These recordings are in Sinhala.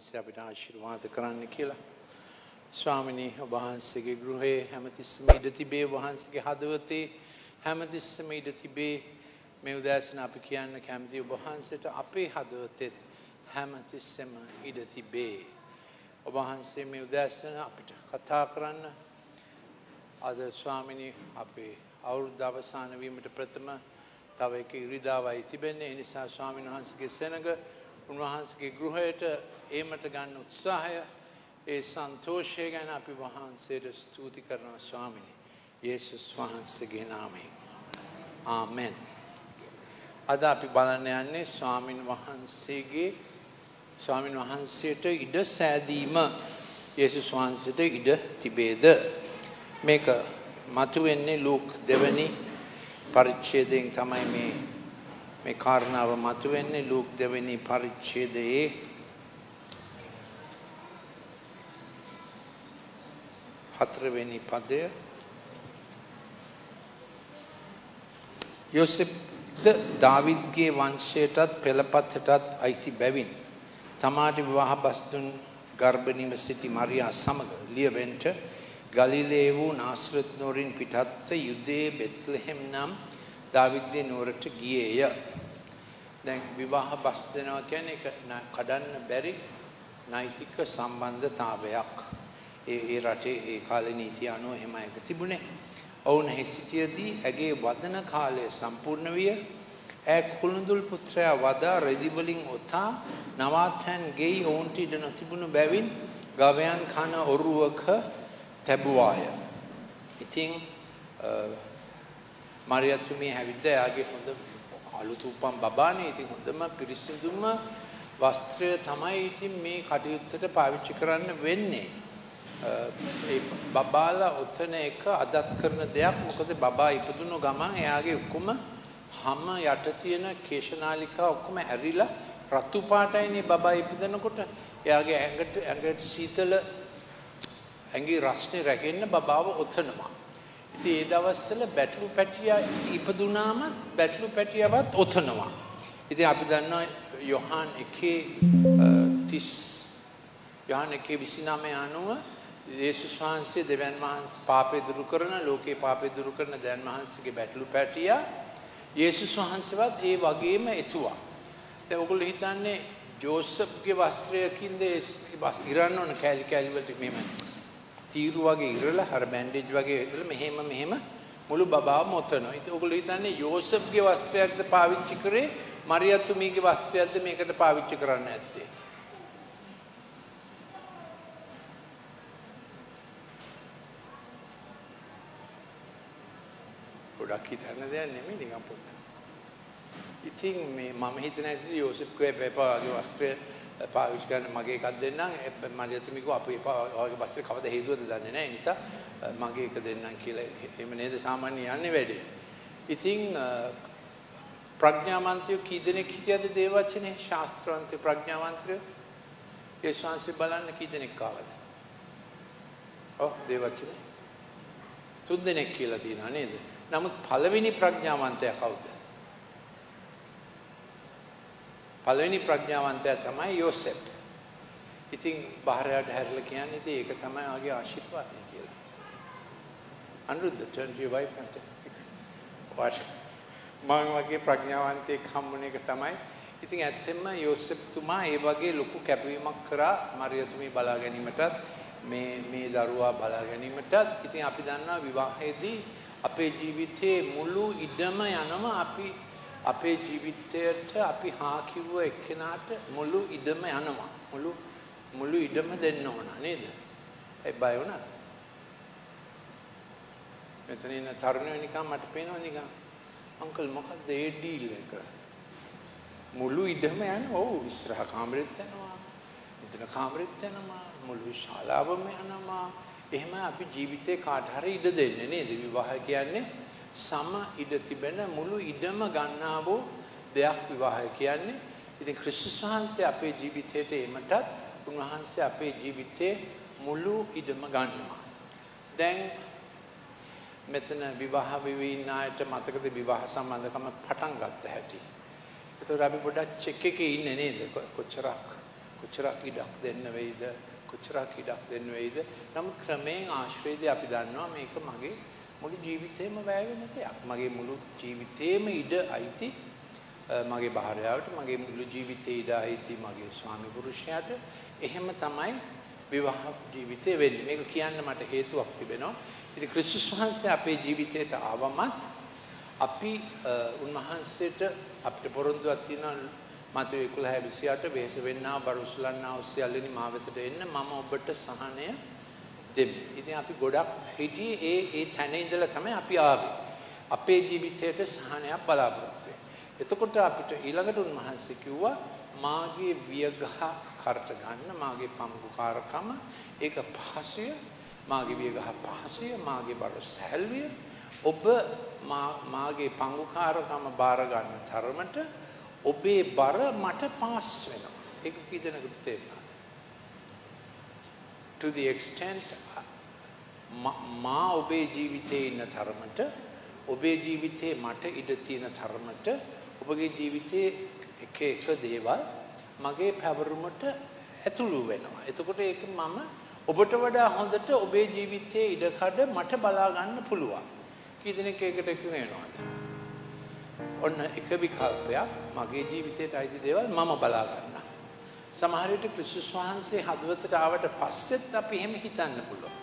වහන්සේ අපිට ආශිර්වාද කරන්න කියලා. ස්වාමිනී ඔබ වහන්සේගේ ගෘහයේ හැමතිස්සම ඉඩ තිබේ වහන්සේගේ හදවතේ හැමතිස්සම ඉඩ තිබේ මේ උදෑසන අපි කියන්න කැමති ඔබ වහන්සේට අපේ හදවතෙත් හැමතිස්සම ඉඩ තිබේ. ඔබ වහන්සේ මේ උදෑසන අපිට කතා කරන්න අද ස්වාමිනී අපේ අවුරුද්ද අවසාන වීමට ප්‍රථම තව එක ඉරිදාවයි තිබෙන්නේ. ඒ නිසා ස්වාමීන් වහන්සේගේ සෙනඟ උන්වහන්සේගේ ගෘහයට ඒමට ගන්න උත්සාහය ඒ සන්තෝෂය ගැන අපි වහන්සේට ස්තුති කරනවා ස්වාමිනී. යේසුස් වහන්සේගේ නාමයෙන්. ආමෙන්. අද අපි බලන්න යන්නේ ස්වාමින් වහන්සේගේ ස්වාමින් වහන්සේට ඉඩ සෑදීම යේසුස් වහන්සේට ඉඩ තිබේද මේක මතුවෙන්නේ ලූක් දෙවැනි පරිච්ඡේදයෙන් තමයි මේ මේ කාරණාව මතුවෙන්නේ ලූක් දෙවැනි පරිච්ඡේදයේ හතරවෙනි පදය යෝසෙප්ද දාවිද්ගේ වංශයටත් පෙළපතටත් අයිති බැවින් තමාට විවාහ බස්දුන් ගර්භණීව සිටි මරියා සමග ලියවෙන්ට ගලිලේ වූ නාස්රත් නුවරින් පිටත්ව යුදේ බෙත්ලහෙම් නම් දාවිද්ගේ නුවරට ගියේය. දැන් විවාහ බස් දෙනවා කියන්නේ ඒක කඩන්න බැරි නෛතික සම්බන්ධතාවයක්. ඒ ඒ රටේ ඒ කාලේ නීතිය අනුව එහෙම එක තිබුණේ. ඔවුන් හිසිටියදී ඇගේ වදන කාලය සම්පූර්ණ විය. ඈ කුළුඳුල් පුත්‍රයා වදා රෙදි වලින් ඔතා නවාතැන් ගෙයි ඔවුන්ට ඉඩ නොතිබුණු බැවින් ගවයන් කන ඔරුවක තැබුවාය. ඉතින් මරියතුමිය හැවිද්ද එයාගේ හොඳ අලුත් උපන් බබානේ ඉතින් හොඳම පිරිසිදුම වස්ත්‍රය තමයි ඉතින් මේ කටයුත්තට පාවිච්චි කරන්න වෙන්නේ. ඒ බබාලා ඔතන එක අදත් කරන දෙයක් මොකද බබා ඉපදුණු ගමන් එයාගේ ඔක්කොම හැම යට තියෙන කේශනාලිකා ඔක්කොම ඇරිලා රතු පාටයිනේ බබා ඉපදෙනකොට එයාගේ ඇඟට ඇඟට සීතල ඇඟේ රස්නේ රැගෙන්න බබාව ඔතනවා. ඉතින් ඒ දවස්වල බැටළු පැටියා ඉපදුනාම බැටළු පැටියවත් ඔතනවා. ඉතින් අපි දන්නවා යොහාන් 1 යොහාන් 1:29 අනුව යේසුස් වහන්සේ දෙවියන් වහන්සේ පාපේ දුරු කරන ලෝකේ පාපේ දුරු කරන දෙවියන් වහන්සේගේ බැටළු පැටියා යේසුස් වහන්සේවත් ඒ වගේම එතුවා. දැන් ඔයගොල්ලෝ හිතන්නේ ජෝසප්ගේ වස්ත්‍රයකින්ද ඉරන්න ඕන කෑලි කෑලි වලට මෙහෙම තීරු වගේ ඉරලා අර බැන්ඩේජ් වගේ ඉරලා මෙහෙම මෙහෙම මුළු බබාවම ඔතනවා. ඉතින් ඔයගොල්ලෝ හිතන්නේ යෝසප්ගේ වස්ත්‍රයක්ද පාවිච්චි කරේ මරියතුමීගේ වස්ත්‍රයක්ද මේකට පාවිච්චි කරන්න ඇත්තේ. ගොඩක් හිතන්න දෙයක් නෙමෙයි නිකන් පොඩ්ඩක්. ඉතින් මේ මම හිතන හැටියට යෝසප්ගේ පෙපාගේ වස්ත්‍රය පාවිච්චි කරන මගේ එකක් දෙන්නම්. මරියතුමී කෝ අපේ ඔයගේ වස්ත්‍රය කවද හේතුවද දන්නේ නැහැ. නිසා මගේ එක දෙන්නම් කියලා. එහෙම නේද? සාමාන්‍ය යන්නේ වැඩේ. ඉතින් ප්‍රඥාවන්තයෝ කී දෙනෙක් හිටියද දේවචනේ? ශාස්ත්‍රවන්ත ප්‍රඥාවන්තයෝ? ඒ ශාන්සි බලන්න කී දෙනෙක් ආවද? ඔව් දේවචනේ. තුන් දෙනෙක් කියලා තියෙනවා නේද? නමුත් පළවෙනි ප්‍රඥාවන්තයා කවුද? පළවෙනි ප්‍රඥාවන්තයා තමයි යෝසෙප්. ඉතින් බාහිරයට හැරිලා කියන්නේ ඉතින් ඒක තමයි ආගේ ආශිර්වාදය කියලා. Anuruddha turn to your wife and watch. මම වගේ ප්‍රඥාවන්තයෙක් හම්බුන එක තමයි. ඉතින් ඇත්තෙන්ම යෝසෙප් තුමා ඒ වගේ ලොකු කැපවීමක් කරා මරියතුමී බලා ගැනීමටත් මේ මේ දරුවා බලා ගැනීමටත් ඉතින් අපි දන්නවා විවාහයේදී අපේ ජීවිතයේ මුළු ඉඩම යනම අපි අපේ ජීවිතයට අපි හා කිව්ව එක්කෙනාට මුළු ඉඩම යනවා. මුළු මුළු ඉඩම දෙන්න ඕන නේද? ඒ බය වුණා. මෙතන ඉන්න තරුණයෝ නිකන් මට පේනවා නිකන් අංකල් මොකක්ද ඒ ඩීල් එක? මුළු ඉඩම යනවා. ඔව් ඉස්සරහ කාමරෙත් යනවා. මෙතන කාමරෙත් යනවා. මුළු ශාලාවම යනවා. එහෙම අපි ජීවිතේ කාට හරි ඉඩ දෙන්නේ නේද? විවාහ කියන්නේ සම ඉඩ තිබෙන මුළු ඉඩම ගන්නා වූ දෙයක් විවාහය කියන්නේ. ඉතින් ක්‍රිස්තුස් වහන්සේ අපේ ජීවිතයට එමටත් උන්වහන්සේ අපේ ජීවිතේ මුළු ඉඩම ගන්නවා. දැන් මෙතන විවාහ වෙවි ඉන්න අයට මතකද විවාහ සම්බන්ධකම පටන් ගත්ත හැටි. ඒතකොට අපි පොඩ්ඩක් චෙක් එකේ ඉන්නේ නේද? කොච්චරක් කොච්චරක් ඉඩක් දෙන්න වෙයිද කොච්චරක් ඉඩක් දෙන්න වෙයිද නමුත් ක්‍රමයෙන් ආශ්‍රයදී අපි දන්නවා මේක මගේ මුළු ජීවිතේම වැය වෙන දෙයක්. මගේ මුළු ජීවිතේම ඉඩ අයිති මගේ භාර්යාවට මගේ මුළු ජීවිතේ ඉඩ අයිති මගේ ස්වාමි පුරුෂයාට. එහෙම තමයි විවාහ ජීවිතේ වෙන්නේ. මේක කියන්න මට හේතුවක් තිබෙනවා. ඉතින් ක්‍රිස්තුස් වහන්සේ අපේ ජීවිතයට ආවමත් අපි උන්වහන්සේට අපිට පොරොන්දුවක් තියෙනවා මතය 11 28 වෙහෙස වෙන්නා බරුසලන්නා ඔස්සියල්ලනි මා වෙතට එන්න මම ඔබට සහනය දෙමි. ඉතින් අපි ගොඩක් හිටියේ ඒ ඒ තැන ඉඳලා තමයි අපි ආවේ. අපේ ජීවිතයට සහනයක් බලාපොරොත්තු එතකොට අපිට ඊළඟට උන්වහන්සේ කිව්වා මාගේ වියගහ කරට ගන්න මාගේ පම්බුකාරකම ඒක පහසුය මාගේ වියගහ පහසුය මාගේ බර සැහැල්විය ඔබ මාගේ පංගුකාරකම බාර ගන්න තරමට ඔබේ බර මට පාස් වෙනවා. ඒක කී දෙනෙකුට තේරෙනවද? to the extent මා ඔබේ ජීවිතේ ඉන්න තරමට ඔබේ ජීවිතේ මට ඉඩ තියෙන තරමට ඔබගේ ජීවිතේ එක එක දේවල් මගේ පැවරුමට ඇතුළු වෙනවා. එතකොට ඒක මම ඔබට වඩා හොඳට ඔබේ ජීවිතයේ ඉඩකඩ මට බලා ගන්න පුළුවන්. කී දෙනෙක් ඒකට කියනවාද? ඔන්න එක විකල්පයක් මගේ ජීවිතයට අයිති දේවල් මම බලා ගන්නවා. සමහර විට ක්‍රිස්තුස් වහන්සේ හදවතට ආවට පස්සෙත් අපි එහෙම හිතන්න පුළුවන්.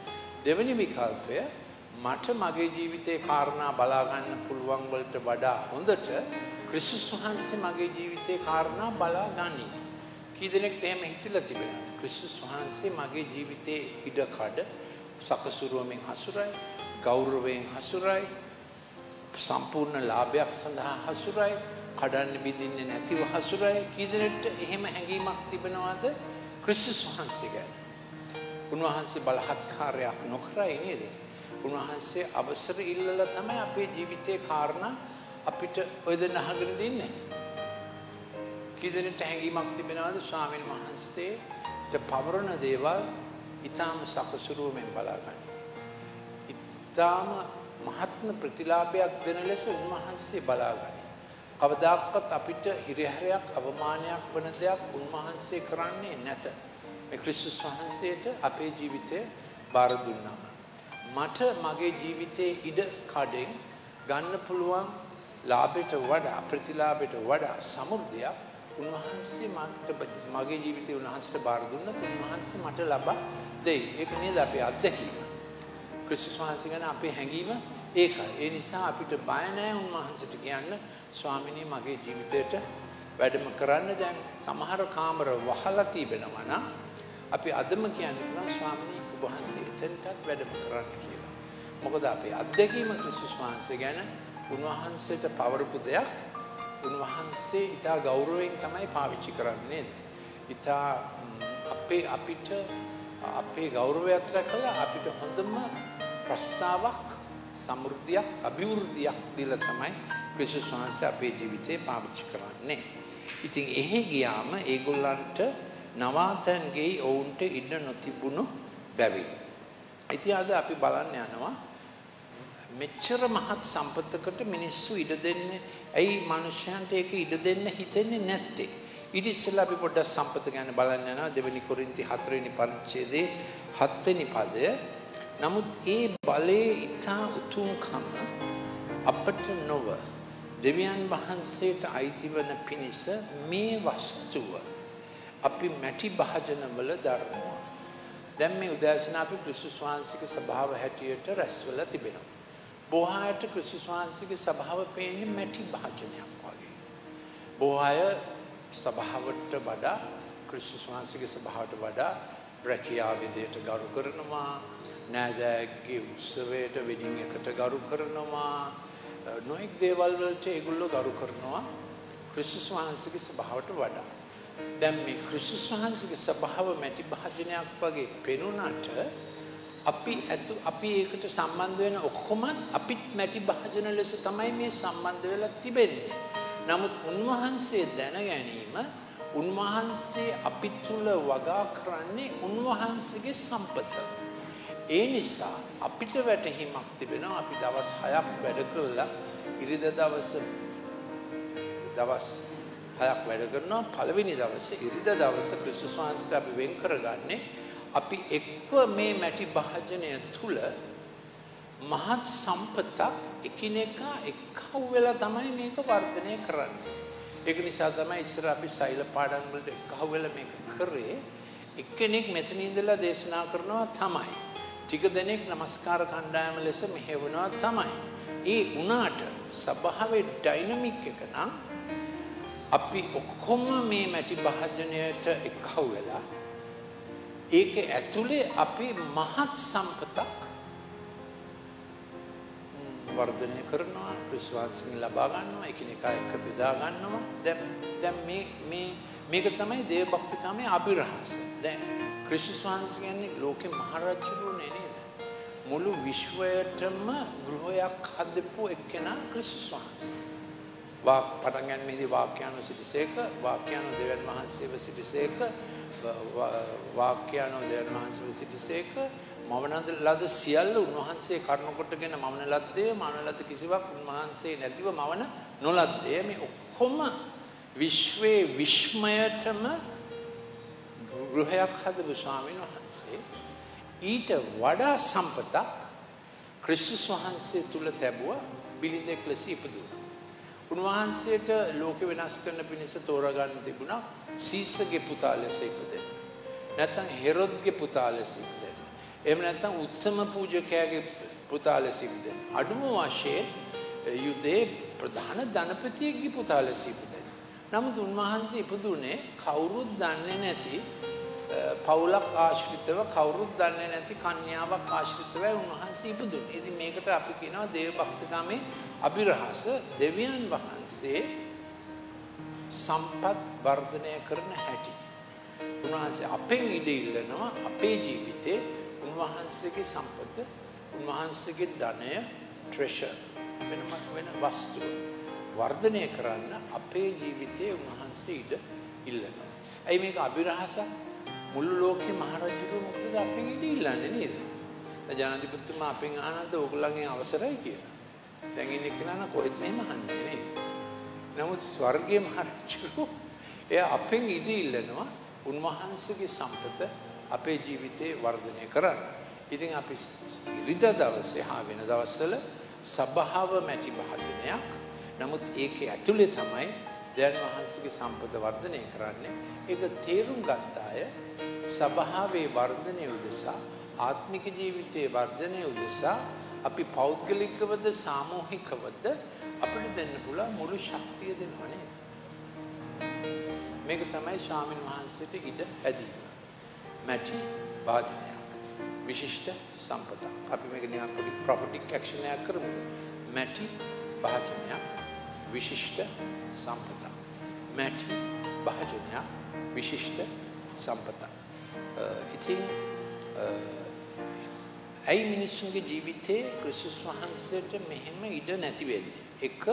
දෙවෙනි විකල්පය මට මගේ ජීවිතේ කාරණා බලා ගන්න පුළුවන් වලට වඩා හොඳට ක්‍රිස්තුස් වහන්සේ මගේ ජීවිතේ කාරණා බලා ගනි. කී දෙනෙක්ට එහෙම හිතලා තිබෙනවද? ක්‍රිස්තුස් වහන්සේ මගේ ජීවිතේ ඉඩ කඩ සකසුරුවමින් හසුරයි, ගෞරවයෙන් හසුරයි, සම්පූර්ණ ලාභයක් සඳහා හසුරයි. කඩන්න බිඳින්නේ නැතිව හසුරයි. කීදෙනෙට එහෙම හැඟීමක් තිබෙනවද? ක්‍රිස්තුස් වහන්සේ ගැන. උන්වහන්සේ බලහත්කාරයක් නොකරයි නේද? උන්වහන්සේ අවසර ඉල්ලලා තමයි අපේ ජීවිතේ කාරණා අපිට ඔය දෙන්න අහගෙන දෙන්නේ. කීදෙනෙට හැඟීමක් තිබෙනවද ස්වාමීන් වහන්සේට පවරන දේවල් ඊටාම සකසුරුවමින් බලාගන්න. ඊටාම මහත්ම ප්‍රතිලාභයක් දෙන ලෙස උන්වහන්සේ බලාගනි. කවදාක්වත් අපිට හිරිහැරයක් අවමානයක් වන දෙයක් උන්වහන්සේ කරන්නේ නැත. මේ ක්‍රිස්තුස් වහන්සේට අපේ ජීවිතය බාර දුන්නාම. මට මගේ ජීවිතයේ ඉඩ කඩෙන් ගන්න පුළුවන් ලාභයට වඩා ප්‍රතිලාභයට වඩා සමුර්ධයක් උන්වහන්සේ මට මගේ ජීවිතය උන්වහන්සේට බාර දුන්නත් උන්වහන්සේ මට ලබා දෙයි. ඒක නේද අපේ අත්දැකීම. ක්‍රිස්තුස් වහන්සේ ගැන අපේ හැඟීම ඒකයි. ඒ නිසා අපිට බය නැහැ උන්වහන්සේට කියන්න ස්වාමිනී මගේ ජීවිතේට වැඩම කරන්න දැන් සමහර කාමර වහලා තිබෙනවා නම් අපි අදම කියන්න පුළුවන් ස්වාමිනී ඔබ වහන්සේ එතනටත් වැඩම කරන්න කියලා. මොකද අපේ අත්දැකීම ක්‍රිස්තුස් වහන්සේ ගැන උන්වහන්සේට පවරපු දෙයක් උන්වහන්සේ ඊටා ගෞරවයෙන් තමයි පාවිච්චි කරන්නේ. ඊටා අපේ අපිට අපේ ගෞරවයත් රැකලා අපිට හොඳම ප්‍රස්තාවක් සමෘද්ධියක් අභිවෘද්ධියක් දීලා තමයි ක්‍රිස්තුස් වහන්සේ අපේ ජීවිතේ පාවිච්චි කරන්නේ. ඉතින් එහෙ ගියාම ඒගොල්ලන්ට නවාතන්ගේ ඔවුන්ට ඉඩ නොතිබුණු බැවින්. ඉතින් අද අපි බලන්න යනවා මෙච්චර මහත් සම්පතකට මිනිස්සු ඉඩ දෙන්නේ ඇයි මිනිස්යන්ට ඒක ඉඩ දෙන්න හිතෙන්නේ නැත්තේ? ඊට ඉස්සෙල්ලා අපි පොඩ්ඩක් සම්පත ගැන බලන්න යනවා දෙවෙනි කොරින්ති 4 වෙනි පරිච්ඡේදයේ 7 වෙනි පදය නමුත් ඒ බලයේ ඊතා උතුම්කම අපට නොව දෙවියන් වහන්සේට අයිති වන පිණිස මේ වස්තුව අපි මැටි භාජනවල දරනවා. දැන් මේ උදෑසන අපි ක්‍රිස්තුස් වහන්සේගේ ස්වභාව හැටියට රැස්වලා තිබෙනවා. බොහෝ අයට ක්‍රිස්තුස් වහන්සේගේ ස්වභාව පේන්නේ මැටි භාජනයක් වගේ. බොහෝ අය ස්වභාවට වඩා ක්‍රිස්තුස් වහන්සේගේ ස්වභාවට වඩා රැකියාව විදියට ගරු කරනවා නෑදෑගේ උත්සවයට වෙඩින් එකට ගරු කරනවා නොයෙක් දේවල් වලට ඒගොල්ලෝ ගරු කරනවා ක්‍රිස්තුස් වහන්සේගේ ස්වභාවයට වඩා. දැන් මේ ක්‍රිස්තුස් වහන්සේගේ ස්වභාව මැටි භාජනයක් වගේ පෙනුනට අපි ඇතු අපි ඒකට සම්බන්ධ වෙන ඔක්කොම අපිත් මැටි භාජන ලෙස තමයි මේ සම්බන්ධ වෙලා තිබෙන්නේ. නමුත් උන්වහන්සේ දැන ගැනීම උන්වහන්සේ අපි තුල වගා කරන්නේ උන්වහන්සේගේ සම්පත. ඒ නිසා අපිට වැටහීමක් තිබෙනවා අපි දවස් 6ක් වැඩ කළා ඉරිදා දවස දවස් හයක් වැඩ කරනවා පළවෙනි දවසේ ඉරිදා දවසේ ක්‍රිස්තුස් වහන්සේට අපි වෙන් කරගන්නේ අපි එක්ව මේ මැටි භාජනය තුල මහත් සම්පතක් එකිනෙකා එක්කව වෙලා තමයි මේක වර්ධනය කරන්නේ. ඒක නිසා තමයි ඉස්සර අපි සෛල පාඩම් වලට එක්කව වෙලා මේක කරේ. එක්කෙනෙක් මෙතන ඉඳලා දේශනා කරනවා තමයි. ටික දෙනෙක් নমස්කාර කණ්ඩායම ලෙස මෙහෙවනවා තමයි. ඒ උනාට සභාවේ ඩයිනමික් එක නම් අපි ඔක්කොම මේ මැටි භාජනයට එක්කව වෙලා ඒක ඇතුලේ අපි මහත් සම්පතක් වර්ධනය කරනවා විශ්වාසයෙන් ලබා ගන්නවා එකිනෙකා එක්ක බෙදා ගන්නවා දැන් දැන් මේ මේ මේක තමයි දේව භක්තිකමේ අභිරහස දැන් ක්‍රිස්තුස් වහන්සේ කියන්නේ ලෝකේ මහරජුරුනේ නේද මුළු විශ්වයටම ගෘහයක් හදපු එක්කෙනා ක්‍රිස්තුස් වහන්සේ. වාක් පටන් ගැනීමේදී වාක්‍යano සිටිසේක වාක්‍යano දෙවියන් වහන්සේව සිටිසේක වාක්‍යano දෙවියන් වහන්සේව සිටිසේක. මවන ලද සියල්ල උන්වහන්සේ කරුණ කොටගෙන මවන ලද්දේ මවන ලද කිසිවක් උන්වහන්සේ නැතිව මවන නොලද්දේ. මේ ඔක්කොම විශ්වයේ විශ්මයටම ගෘහයක් හදපු ස්වාමීන් වහන්සේ ඊට වඩා සම්පතක් ක්‍රිස්තුස් වහන්සේ තුල තැබුවා බිලිඳෙක් ලෙස ඉපදුණා. උන්වහන්සේට ලෝක වෙනස් කරන පිණිස තෝරාගන්න තිබුණා සීසගේ පුතා ලෙස ඉපදෙන්න. නැත්නම් හෙරොද්ගේ පුතා ලෙස ඉපදෙන්න. එහෙම නැත්නම් උත්තම පූජකයාගේ පුතා ලෙස ඉපදෙන්න. අඩුම වශයෙන් යුදේ ප්‍රධාන ධනපතියෙක්ගේ පුතා ලෙස ඉපදෙන්න. නමුත් උන්වහන්සේ ඉපදුනේ කවුරුත් දන්නේ නැති පවුලක් ආශ්‍රිතව කවුරුත් දන්නේ නැති කන්‍යාවක් ආශ්‍රිතවයි උන්වහන්සේ ඉපදුනේ. ඉතින් මේකට අපි කියනවා දේව භක්තිකමේ අභිරහස දෙවියන් වහන්සේ සම්පත් වර්ධනය කරන හැටි. උන්වහන්සේ අපෙන් ඉඩ ඉල්ලනවා අපේ ජීවිතේ උන්වහන්සේගේ සම්පත උන්වහන්සේගේ ධනය ට්‍රෙෂර් වෙනම වෙන වස්තු වර්ධනය කරන්න අපේ ජීවිතයේ උන්වහන්සේ ඉඩ ඉල්ලනවා. ඇයි මේක අභිරහසක්? මුළු ලෝකේ මහරජුරු මොකද අපෙන් ඉඩ ඉල්ලන්නේ නේද? ජනාධිපතිතුමා අපෙන් අහනද ඕගොල්ලන්ගේ අවසරයි කියලා. දැන් ඉන්නේ කෙනා කොහෙත් මෙහෙම අහන්නේ නේ. නමුත් ස්වර්ගයේ මහරජුරු එයා අපෙන් ඉඩ ඉල්ලනවා උන්වහන්සේගේ සම්පත අපේ ජීවිතේ වර්ධනය කරන්න. ඉතින් අපි ඉරිදා දවසේ හා වෙන දවස්වල සබහාව මැටි භාජනයක්. නමුත් ඒකේ ඇතුලේ තමයි දයන් වහන්සේගේ සම්පත වර්ධනය කරන්නේ. ඒක තේරුම් ගත්ත අය සබහාවේ වර්ධනය උදෙසා ආත්මික ජීවිතයේ වර්ධනය උදෙසා අපි පෞද්ගලිකවද සාමූහිකවද අපිට දෙන්න පුළුවන් මුළු ශක්තිය දෙනවනේ. මේක තමයි ස්වාමින් වහන්සේට ඉඩ හැදීම. මැටි වාදනයක්. විශිෂ්ට සම්පතක්. අපි මේක නිකන් පොඩි ප්‍රොෆටික් ඇක්ෂන් එකක් කරමුද? මැටි වාදනයක් විශිෂ්ට සම්පතක්. මැටි වාදනයක් විශිෂ්ට සම්පතක්. ඉතින් ඇයි මිනිස්සුන්ගේ ජීවිතේ ක්‍රිස්තුස් වහන්සේට මෙහෙම ඉඩ නැති වෙන්නේ? එක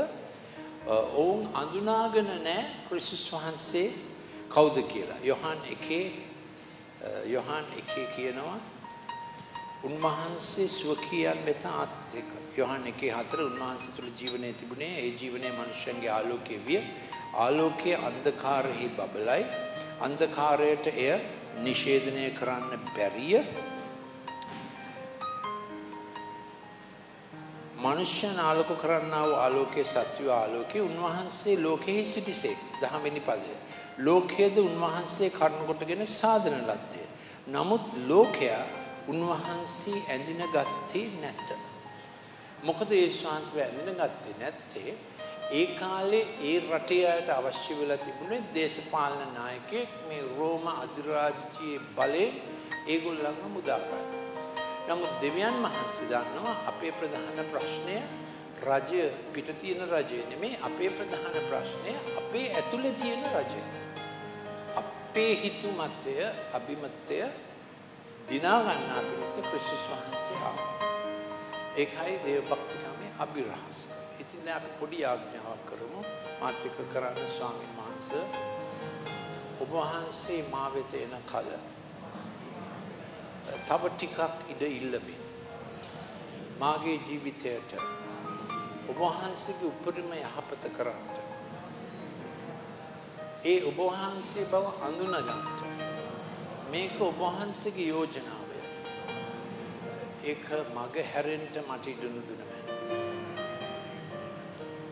ඔවුන් අඳුනාගෙන නැහැ ක්‍රිස්තුස් වහන්සේ කවුද කියලා. යොහන් 1 යොහන් එකේ කියනවා උන්වහන්සේ ස්වකීයන් වෙත ආස්තික යොහන් එකේ හතර උන්වහන්සේ තුළ ජීවනයේ තිබුණේ ඒ ජීවනයේ මනුෂ්‍යයන්ගේ ආලෝකයේ විය ආලෝකයේ අන්ධකාරෙහි බබලයි අන්ධකාරයට එය නිෂේධනය කරන්න බැරිය මනුෂ්‍යයන් ආලෝක කරන්නා වූ ආලෝකයේ සත්‍ය ආලෝකයේ උන්වහන්සේ ලෝකෙහි සිටිසේ දහවෙනි පදය ලෝකයේද උන්වහන්සේ කරුණ කොටගෙන සාධන ලද්දේ. නමුත් ලෝකයා උන්වහන්සේ ඇඳින ගත්තේ නැත. මොකද ඒ ශාන්ස්ව ඇඳින ගත්තේ නැත්තේ ඒ කාලේ ඒ රටේ අයට අවශ්‍ය වෙලා තිබුණේ දේශපාලන නායකයෙක් මේ රෝම අධිරාජ්‍යයේ බලේ ඒගොල්ලන්ව මුදා ගන්න. නමුත් දෙවියන් වහන්සේ දන්නවා අපේ ප්‍රධාන ප්‍රශ්නය රජය පිට තියෙන රජය නෙමේ අපේ ප්‍රධාන ප්‍රශ්නය අපේ ඇතුලේ තියෙන රජය. අපේ හිතුමතය අභිමතය දිනා ගන්නා පිණිස ක්‍රිස්තුස් වහන්සේ ආවා. ඒකයි දේව භක්තිකමේ අභිරහස. ඉතින් දැන් අපි පොඩි ආඥාවක් කරමු. මාත් එක්ක කරන්න ස්වාමීන් වහන්සේ ඔබ වහන්සේ මා වෙත එන කල තව ටිකක් ඉඩ ඉල්ලමින් මාගේ ජීවිතයට ඔබ වහන්සේගේ උපරිම යහපත කරන්න ඒ ඔබ වහන්සේ බව අඳුනගන්නට මේක ඔබ වහන්සේගේ යෝජනාවය. ඒක මග හැරෙන්න මට ඉඩ නුදුනමයි.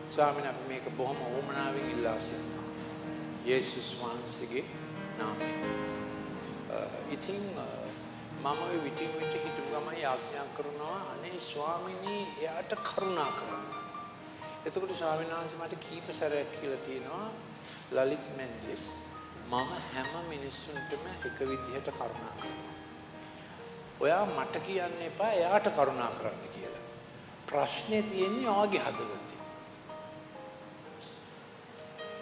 ස්වාමීන් අපි මේක බොහොම ඕමනාවෙන් ඉල්ලා සිටිනවා. යේසුස් වහන්සේගේ නාමයෙන්. ඉතින් මම ওই විටින් විට හිටපු ගමන් යාඥා කරනවා අනේ ස්වාමිනී එයාට කරුණා කරන්න. එතකොට ස්වාමීන් වහන්සේ මට කීප සැරයක් කියලා තියෙනවා ලලිත් මෙන්ඩිස් මම හැම මිනිස්සුන්ටම එක විදිහට කරුණා කරනවා. ඔයා මට කියන්න එපා එයාට කරුණා කරන්න කියලා. ප්‍රශ්නේ තියෙන්නේ ඔයාගේ හදවතේ.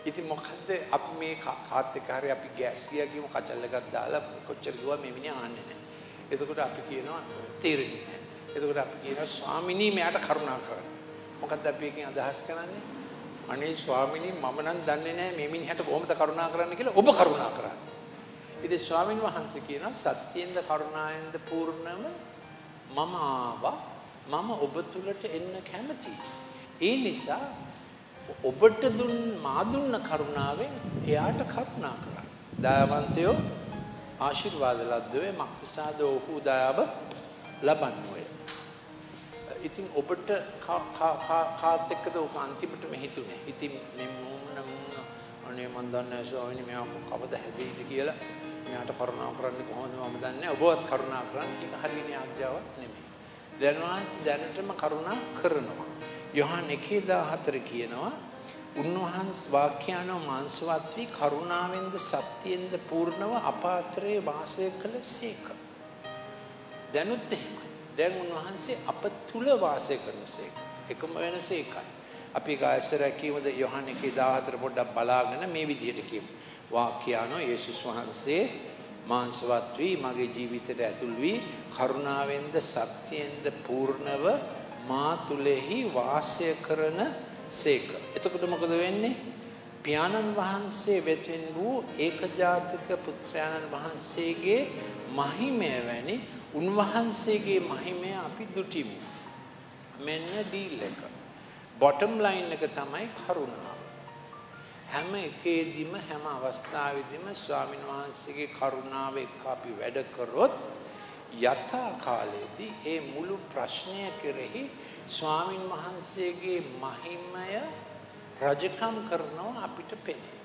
ඉතින් මොකද්ද අපි මේ කාත් එක්ක හරි අපි ගෑස් ගියා කියමු කචල් එකක් දාලා කොච්චර කිව්වා මේ මිනිහා ආන්නේ නැහැ. එතකොට අපි කියනවා තේරෙන්නේ නැහැ. එතකොට අපි කියනවා ස්වාමිනී මෙයාට කරුණා කරන්න. මොකද්ද අපි එකෙන් අදහස් කරන්නේ? අනේ ස්වාමිනී මම නම් දන්නේ නැහැ මේ මිනිහට කොහොමද කරුණා කරන්න කියලා ඔබ කරුණා කරන්න. ඉතින් ස්වාමින් වහන්සේ කියනවා සත්‍යෙන්ද කරුණාවෙන්ද පූර්ණම මම ආවා මම ඔබ තුලට එන්න කැමතියි. ඒ නිසා ඔබට දුන් මා දුන්න කරුණාවෙන් එයාට කරුණා කරන්න. දයාවන්තයෝ ආශිර්වාද ලද්දවේ මක්නිසාද ඔහු දයාව ලබන්නේය. ඉතින් ඔබට කාත් එක්කද ඔක අන්තිමටම හිතුනේ. ඉතින් මේ මොන්න මොන්න අනේ මන් දන්නේ ස්වාමීනි මෙයා කවද හැදෙයිද කියලා මෙයාට කරුණා කරන්න කොහොමද මම දන්නේ ඔබවත් කරුණා කරන්න ටික හරියනේ ආඥාවක් නෙමෙයි. දැන් වහන්සේ දැනටම කරුණා කරනවා. යොහන් 1:14 කියනවා උන්වහන්සේ වාක්‍යානෝ මාංශවත් වී කරුණාවෙන්ද සත්‍යෙන්ද පූර්ණව අපාත්‍රයේ වාසය කළ සේක. දැනුත් එහෙමයි. දැන් උන්වහන්සේ අප තුල වාසය කරනසේක. එකම වෙනස ඒකයි. අපි කායසර කීමද යොහන් 1:14 පොඩ්ඩක් බලාගෙන මේ විදිහට කියමු. වාක්‍යානෝ යේසුස් වහන්සේ මාංශවත් වී මගේ ජීවිතයට ඇතුල් වී කරුණාවෙන්ද සත්‍යෙන්ද පූර්ණව මා තුලෙහි වාසය කරන සේක. එතකොට මොකද වෙන්නේ? පියාණන් වහන්සේ වෙතින් වූ ඒකජාතක පුත්‍රයාණන් වහන්සේගේ මහිමය වැනි උන්වහන්සේගේ මහිමය අපි දුටිමු. මෙන්න ඩීල් එක. බොටම් ලයින් එක තමයි කරුණාව. හැම එකේදීම හැම අවස්ථාවෙදීම ස්වාමීන් වහන්සේගේ කරුණාව එක්ක අපි වැඩ කරොත් යථා කාලයේදී ඒ මුළු ප්‍රශ්නය කෙරෙහි ස්වාමින් වහන්සේගේ මහිමය රජකම් කරනවා අපිට පෙනේ.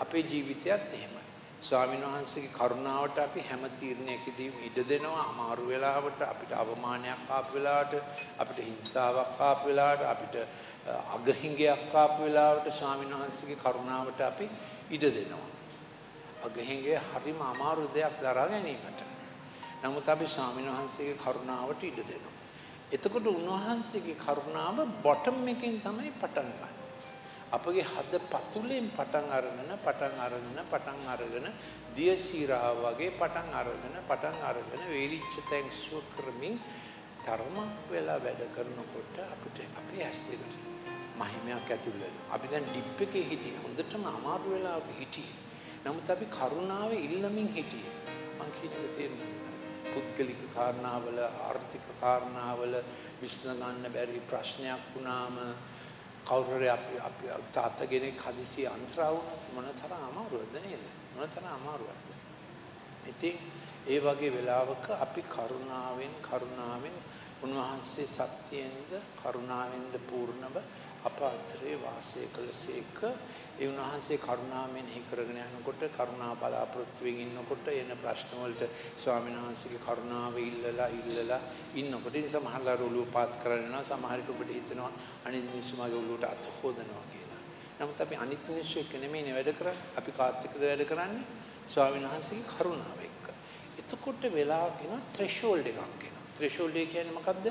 අපේ ජීවිතයත් එහෙමයි. ස්වාමින් වහන්සේගේ කරුණාවට අපි හැම තීරණයකදීම ඉඩ දෙනවා අමාරු වෙලාවට අපිට අවමානයක් ආපු වෙලාවට අපිට හිංසාවක් ආපු වෙලාවට අපිට අගහිඟයක් ආපු වෙලාවට ස්වාමින් වහන්සේගේ කරුණාවට අපි ඉඩ දෙනවා. අගහිඟය හරිම අමාරු දෙයක් දරා ගැනීමට. නමුත් අපි ස්වාමින් වහන්සේගේ කරුණාවට ඉඩ දෙනවා. එතකොට උන්වහන්සේගේ කරුණාව බොටම් එකෙන් තමයි පටන් ගන්නේ. අපගේ හද පතුලෙන් පටන් අරගෙන පටන් අරගෙන පටන් අරගෙන දියසීරාව වගේ පටන් අරගෙන පටන් අරගෙන වේලිච්ච තැන් සුව කරමින් තරමක් වෙලා වැඩ කරනකොට අපිට අපේ ඇස් දෙකට මහිමයක් ඇතුල් වෙනවා. අපි දැන් ඩිප් එකේ හිටියේ හොඳටම අමාරු වෙලා අපි හිටියේ. නමුත් අපි කරුණාවේ ඉල්ලමින් හිටියේ. මං කියන එක තේරෙනවද? පුද්ගලික කාරණාවල ආර්ථික කාරණාවල විශ්න ගන්න බැරි ප්‍රශ්නයක් වුණාම කවුරු හරි අපි අපි තාත්තා කෙනෙක් හදිසි අන්තරා වුණොත් මොන තරම් අමාරුවක්ද නේද මොන තරම් අමාරුවක්ද ඉතින් ඒ වගේ වෙලාවක අපි කරුණාවෙන් කරුණාවෙන් උන්වහන්සේ සත්‍යයෙන්ද කරුණාවෙන්ද පූර්ණව අප අතරේ වාසය කළසේක ඒ උන්වහන්සේ කරුණාවෙන් හි කරගෙන යනකොට කරුණා බලාපොරොත්තුවෙන් ඉන්නකොට එන ප්‍රශ්න වලට ස්වාමීන් වහන්සේගේ කරුණාව ඉල්ලලා ඉල්ලලා ඉන්නකොට ඉතින් සමහරවල් ඔළුව පාත් කරගෙන සමහර විට ඔබට හිතෙනවා අනිත් මිනිස්සු මගේ ඔළුවට අත හොදනවා කියලා. නමුත් අපි අනිත් මිනිස්සු එක්ක නෙමෙයිනේ වැඩ කරන්නේ. අපි කාත් එක්කද වැඩ කරන්නේ? ස්වාමීන් වහන්සේගේ කරුණාව එක්ක. එතකොට වෙලාවක එන ත්‍රෙෂෝල්ඩ් එකක් එනවා. ත්‍රෙෂෝල්ඩ් එක කියන්නේ මොකද්ද?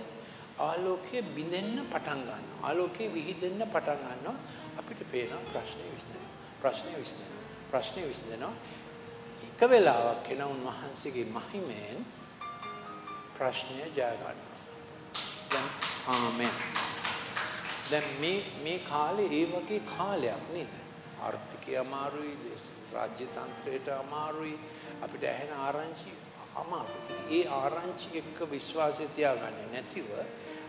ආලෝකයේ බිඳෙන්න පටන් ගන්නවා. ආලෝකයේ විහිදෙන්න පටන් ගන්නවා. අපිට පේනවා ප්‍රශ්නේ විසඳෙනවා. ප්‍රශ්නේ විසඳෙනවා. ප්‍රශ්නේ විසඳෙනවා. එක වෙලාවක් එන උන්වහන්සේගේ මහිමෙන් ප්‍රශ්නය ජය ගන්නවා. දැන් ආමෙන්. දැන් මේ මේ කාලේ ඒ වගේ කාලයක් නේද? ආර්ථිකය අමාරුයි, රාජ්‍ය තන්ත්‍රයට අමාරුයි, අපිට ඇහෙන ආරංචි අමාරුයි. ඒ ආරංචි එක්ක විශ්වාසය තියාගන්නේ නැතිව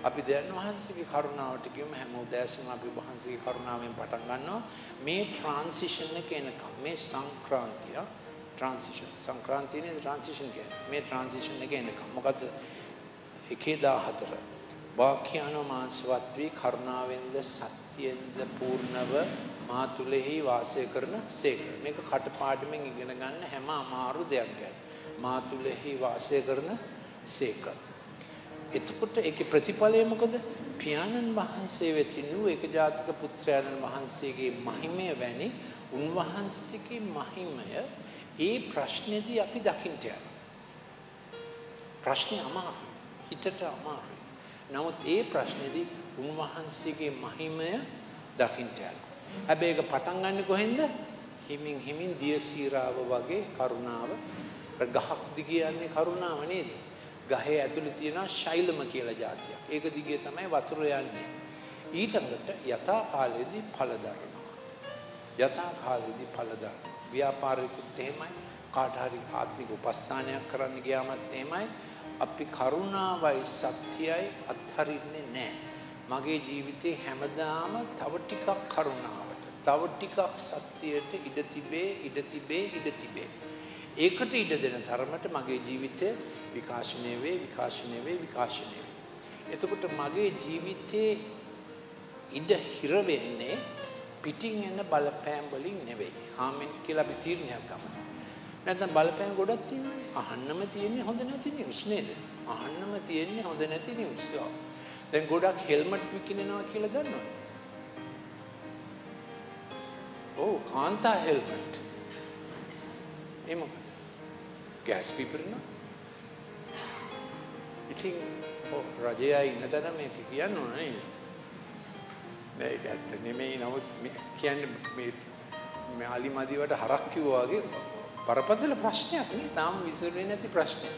අපි දැන් වහන්සේගේ කරුණාවට කියමු හැම උදෑසනම අපි වහන්සේගේ කරුණාවෙන් පටන් ගන්නවා මේ ට්‍රාන්සිෂන් එක එනකම් මේ සංක්‍රාන්තිය ට්‍රාන්සිෂන් සංක්‍රාන්තියනේ ට්‍රාන්සිෂන් කියන්නේ මේ ට්‍රාන්සිෂන් එක එනකම් මොකද 1014 වාක්‍යානෝ මාංශවත් වී කරුණාවෙන්ද සත්‍යෙන්ද පූර්ණව මා තුලෙහි වාසය කරන සේක. මේක කටපාඩමින් ඉගෙන ගන්න හැම අමාරු දෙයක් ගැන. මා තුලෙහි වාසය කරන සේක. එතකොට ඒකේ ප්‍රතිඵලය මොකද? පියාණන් වහන්සේ වෙතින් වූ ඒක ජාතක පුත්‍රයන්න් වහන්සේගේ මහිමය වැනි උන්වහන්සේගේ මහිමය ඒ ප්‍රශ්නේදී අපි දකින්න යනවා. ප්‍රශ්නේ අමාරුයි. හිතට අමාරුයි. නමුත් ඒ ප්‍රශ්නේදී උන්වහන්සේගේ මහිමය දකින්න යනවා. හැබැයි ඒක පටන් ගන්න කොහෙන්ද? හිමින් හිමින් දිය සීරාව වගේ කරුණාව ගහක් දිගේ යන්නේ කරුණාව නේද? ගහේ ඇතුලේ තියෙන ශෛලම කියලා જાතියක්. ඒක දිගේ තමයි වතුර යන්නේ. ඊටකට යථා කාලයේදී ඵල දරනවා. යථා කාලයේදී ඵල දරනවා. ව්‍යාපාරිකුත් එහෙමයි. කාට හරි ආත්මික උපස්ථානයක් කරන්න ගියාමත් එහෙමයි. අපි කරුණාවයි සත්‍යයයි අත්හරින්නේ නැහැ. මගේ ජීවිතේ හැමදාම තව ටිකක් කරුණාවට, තව ටිකක් සත්‍යයට ඉඩ තිබේ, ඉඩ තිබේ, ඉඩ තිබේ. ඒකට ඉඩ දෙන තරමට මගේ ජීවිතය විකාශනය වේ, විකාශනය වේ, විකාශනය වේ. එතකොට මගේ ජීවිතේ ඉඩ හිර වෙන්නේ පිටින් එන බලපෑම් වලින් නෙවෙයි. ආමෙන් කියලා අපි තීරණයක් ගමු. නැත්නම් බලපෑම් ගොඩක් තියෙනවා. අහන්නම තියෙන්නේ හොඳ නැති නිවුස් නේද? අහන්නම තියෙන්නේ හොඳ නැති නිවුස්. දැන් ගොඩක් හෙල්මට් විකිනනවා කියලා දන්නවද? ඔව් කාන්තා හෙල්මට්. ඒ මොකද? ගෑස් පිපිරෙනවා. ඉතින් ඔව් රජයා ඉන්න තැන මේක කියන්න ඕන නේද? මේක ඇත්ත නෙමෙයි නමුත් කියන්නේ මේ මේ අලිමදිවට හරක් කිව්වා වගේ බරපතල ප්‍රශ්නයක් නේ. තාම විසඳුනේ නැති ප්‍රශ්නයක්.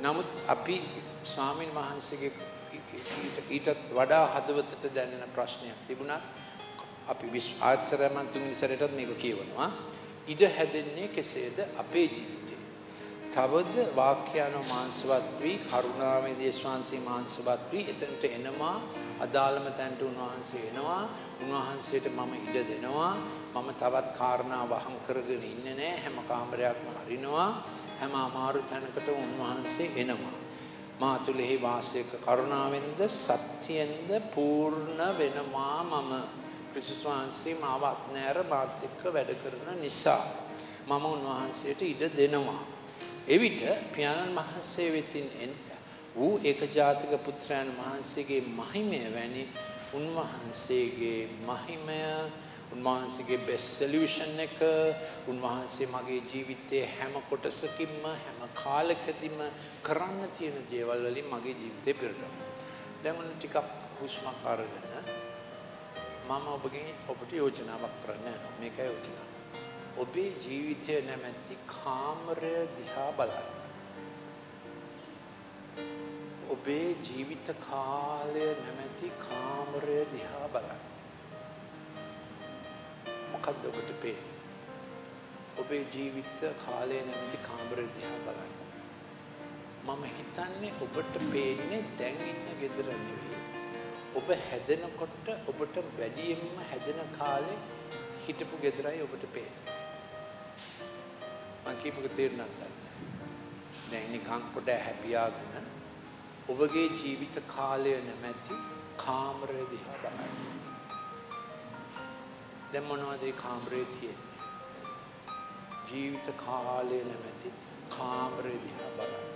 නමුත් අපි ස්වාමින් වහන්සේගේ ඊටත් වඩා හදවතට දැනෙන ප්‍රශ්නයක් තිබුණා. අපි ආත්සරයන් තුන්වෙනි සැරේටත් මේක කියවනවා. ඉඩ හැදෙන්නේ කෙසේද අපේ ජීවිතේ. තවද වාක්‍යano මාංශවත් වී කරුණාවේ දේශවාංශී මාංශවත් වී එතනට එනවා. අදාළම තැනට උන්වහන්සේ එනවා. උන්වහන්සේට මම ඉඩ දෙනවා. මම තවත් කාරණා වහම් කරගෙන ඉන්නේ නැහැ. හැම කාමරයක්ම හරිනවා හැම අමාරු තැනකට උන්වහන්සේ එනවා. මා තුලෙහි වාසය කරුණාවෙන්ද සත්‍යෙන්ද පූර්ණ වෙනවා මම. ක්‍රිස්තුස් වහන්සේ මාව අත්නෑර මාත් එක්ක වැඩ කරන නිසා මම උන්වහන්සේට ඉඩ දෙනවා. එවිට පියාණන් වහන්සේ වෙතින් වූ ඒකජාතික පුත්‍රයන් වහන්සේගේ මහිමය වැනි උන්වහන්සේගේ මහිමය උන්වහන්සේගේ බෙස්ට් සොලියුෂන් එක උන්වහන්සේ මගේ ජීවිතයේ හැම කොටසකින්ම හැම කාලකදීම කරන්න තියෙන දේවල් වලින් මගේ ජීවිතේ පිරෙනවා. දැන් ඔන්න ටිකක් හුස්මක් අරගෙන මම ඔබගෙන් ඔබට යෝජනාවක් කරන්න යනවා. මේකයි යෝජනාව. ඔබේ ජීවිතය නැමැති කාමරය දිහා බලන්න. ඔබේ ජීවිත කාලය නැමැති කාමරය දිහා බලන්න. මොකද්ද ඔබට පේන්නේ? ඔබේ ජීවිත කාලය නැමැති කාමරය දිහා බලන්න. මම හිතන්නේ ඔබට පේන්නේ දැන් ඉන්න ගෙදර නෙවෙයි. ඔබ හැදෙනකොට ඔබට වැඩියෙන්ම හැදෙන කාලේ හිටපු ගෙදරයි ඔබට පේන්නේ. මං කියපුක තේරුණාද? දැන් නිකන් පොඩ හැපියාගෙන ඔබගේ ජීවිත කාලය නැමැති කාමරය දිහා බලන්න. දැන් මොනවද ඒ කාමරේ තියෙන්නේ? ජීවිත කාලය නැමැති කාමරය දිහා බලන්න.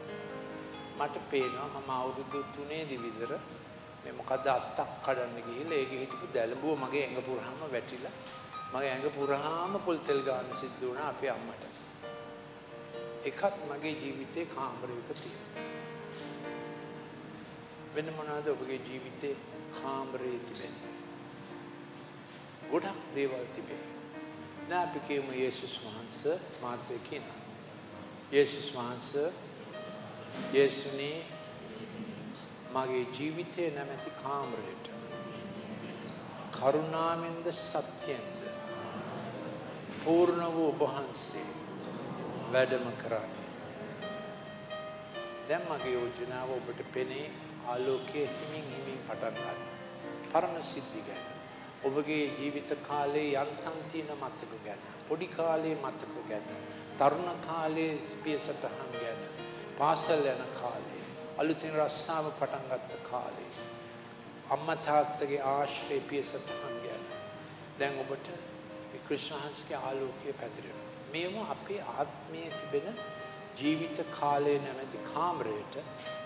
මට පේනවා මම අවුරුදු 3 විතර මේ මොකද්ද අත්තක් කඩන්න ගිහිල්ලා ඒකේ හිටපු දැලඹුව මගේ ඇඟ පුරාම වැටිලා මගේ ඇඟ පුරාම පොල් තෙල් ගන්න සිද්ධ වුණා අපේ අම්මට. එකත් මගේ ජීවිතේ කාමරයක තියෙනවා. වෙන මොනවාද ඔබගේ ජීවිතේ කාමරේ තිබෙන්නේ? ගොඩක් දේවල් තිබේ. දැන් අපි කියමු යේසුස් වහන්සේ මාතේ කියනවා. යේසුස් වහන්සේ යේසුනේ මගේ ජීවිතේ නැමැති කාමරයට කරුණාවෙන්ද සත්‍යෙන්ද පූර්ණ වූ ඔබ වහන්සේ වැඩම කරන්නේ. දැන් මගේ යෝජනාව ඔබට පෙනේ ආලෝකයේ හිමින් හිමින් පටන් ගන්න. පරණ සිද්ධි ගැන. ඔබගේ ජීවිත කාලේ යන්තම් තියෙන මතක ගැන. පොඩි කාලේ මතක ගැන. තරුණ කාලේ පියසටහන් ගැන. පාසල් යන කාලේ. අලුතින් රස්සාව පටන් ගත්ත කාලේ. අම්මා තාත්තගේ ආශ්‍රය පියසටහන් ගැන. දැන් ඔබට ක්‍රිස්තුමස්ගේ ආලෝකය පැතිරෙනවා. මේවා අපේ ආත්මයේ තිබෙන ජීවිත කාලය නැමැති කාමරයට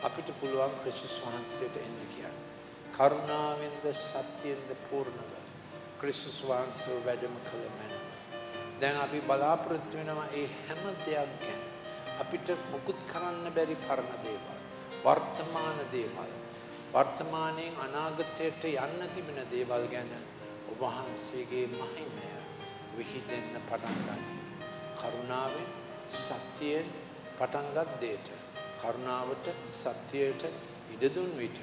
අපිට පුළුවන් ක්‍රිස්තුස් වහන්සේට එන්න කියන්න. කරුණාවෙන්ද සත්‍යයෙන්ද පූර්ණව ක්‍රිස්තුස් වහන්සේ වැඩම කළ මැන. දැන් අපි බලාපොරොත්තු වෙනවා ඒ හැම දෙයක් ගැන. අපිට මුකුත් කරන්න බැරි පරණ දේවල්. වර්තමාන දේවල්. වර්තමානයෙන් අනාගතයට යන්න තිබෙන දේවල් ගැන ඔබ වහන්සේගේ මහිමය විහිදෙන්න පටන් ගන්න. කරුණාවෙන් සත්‍යයෙන් පටන්ගත් දේට කරුණාවට සත්‍යයට ඉඩ දුන් විට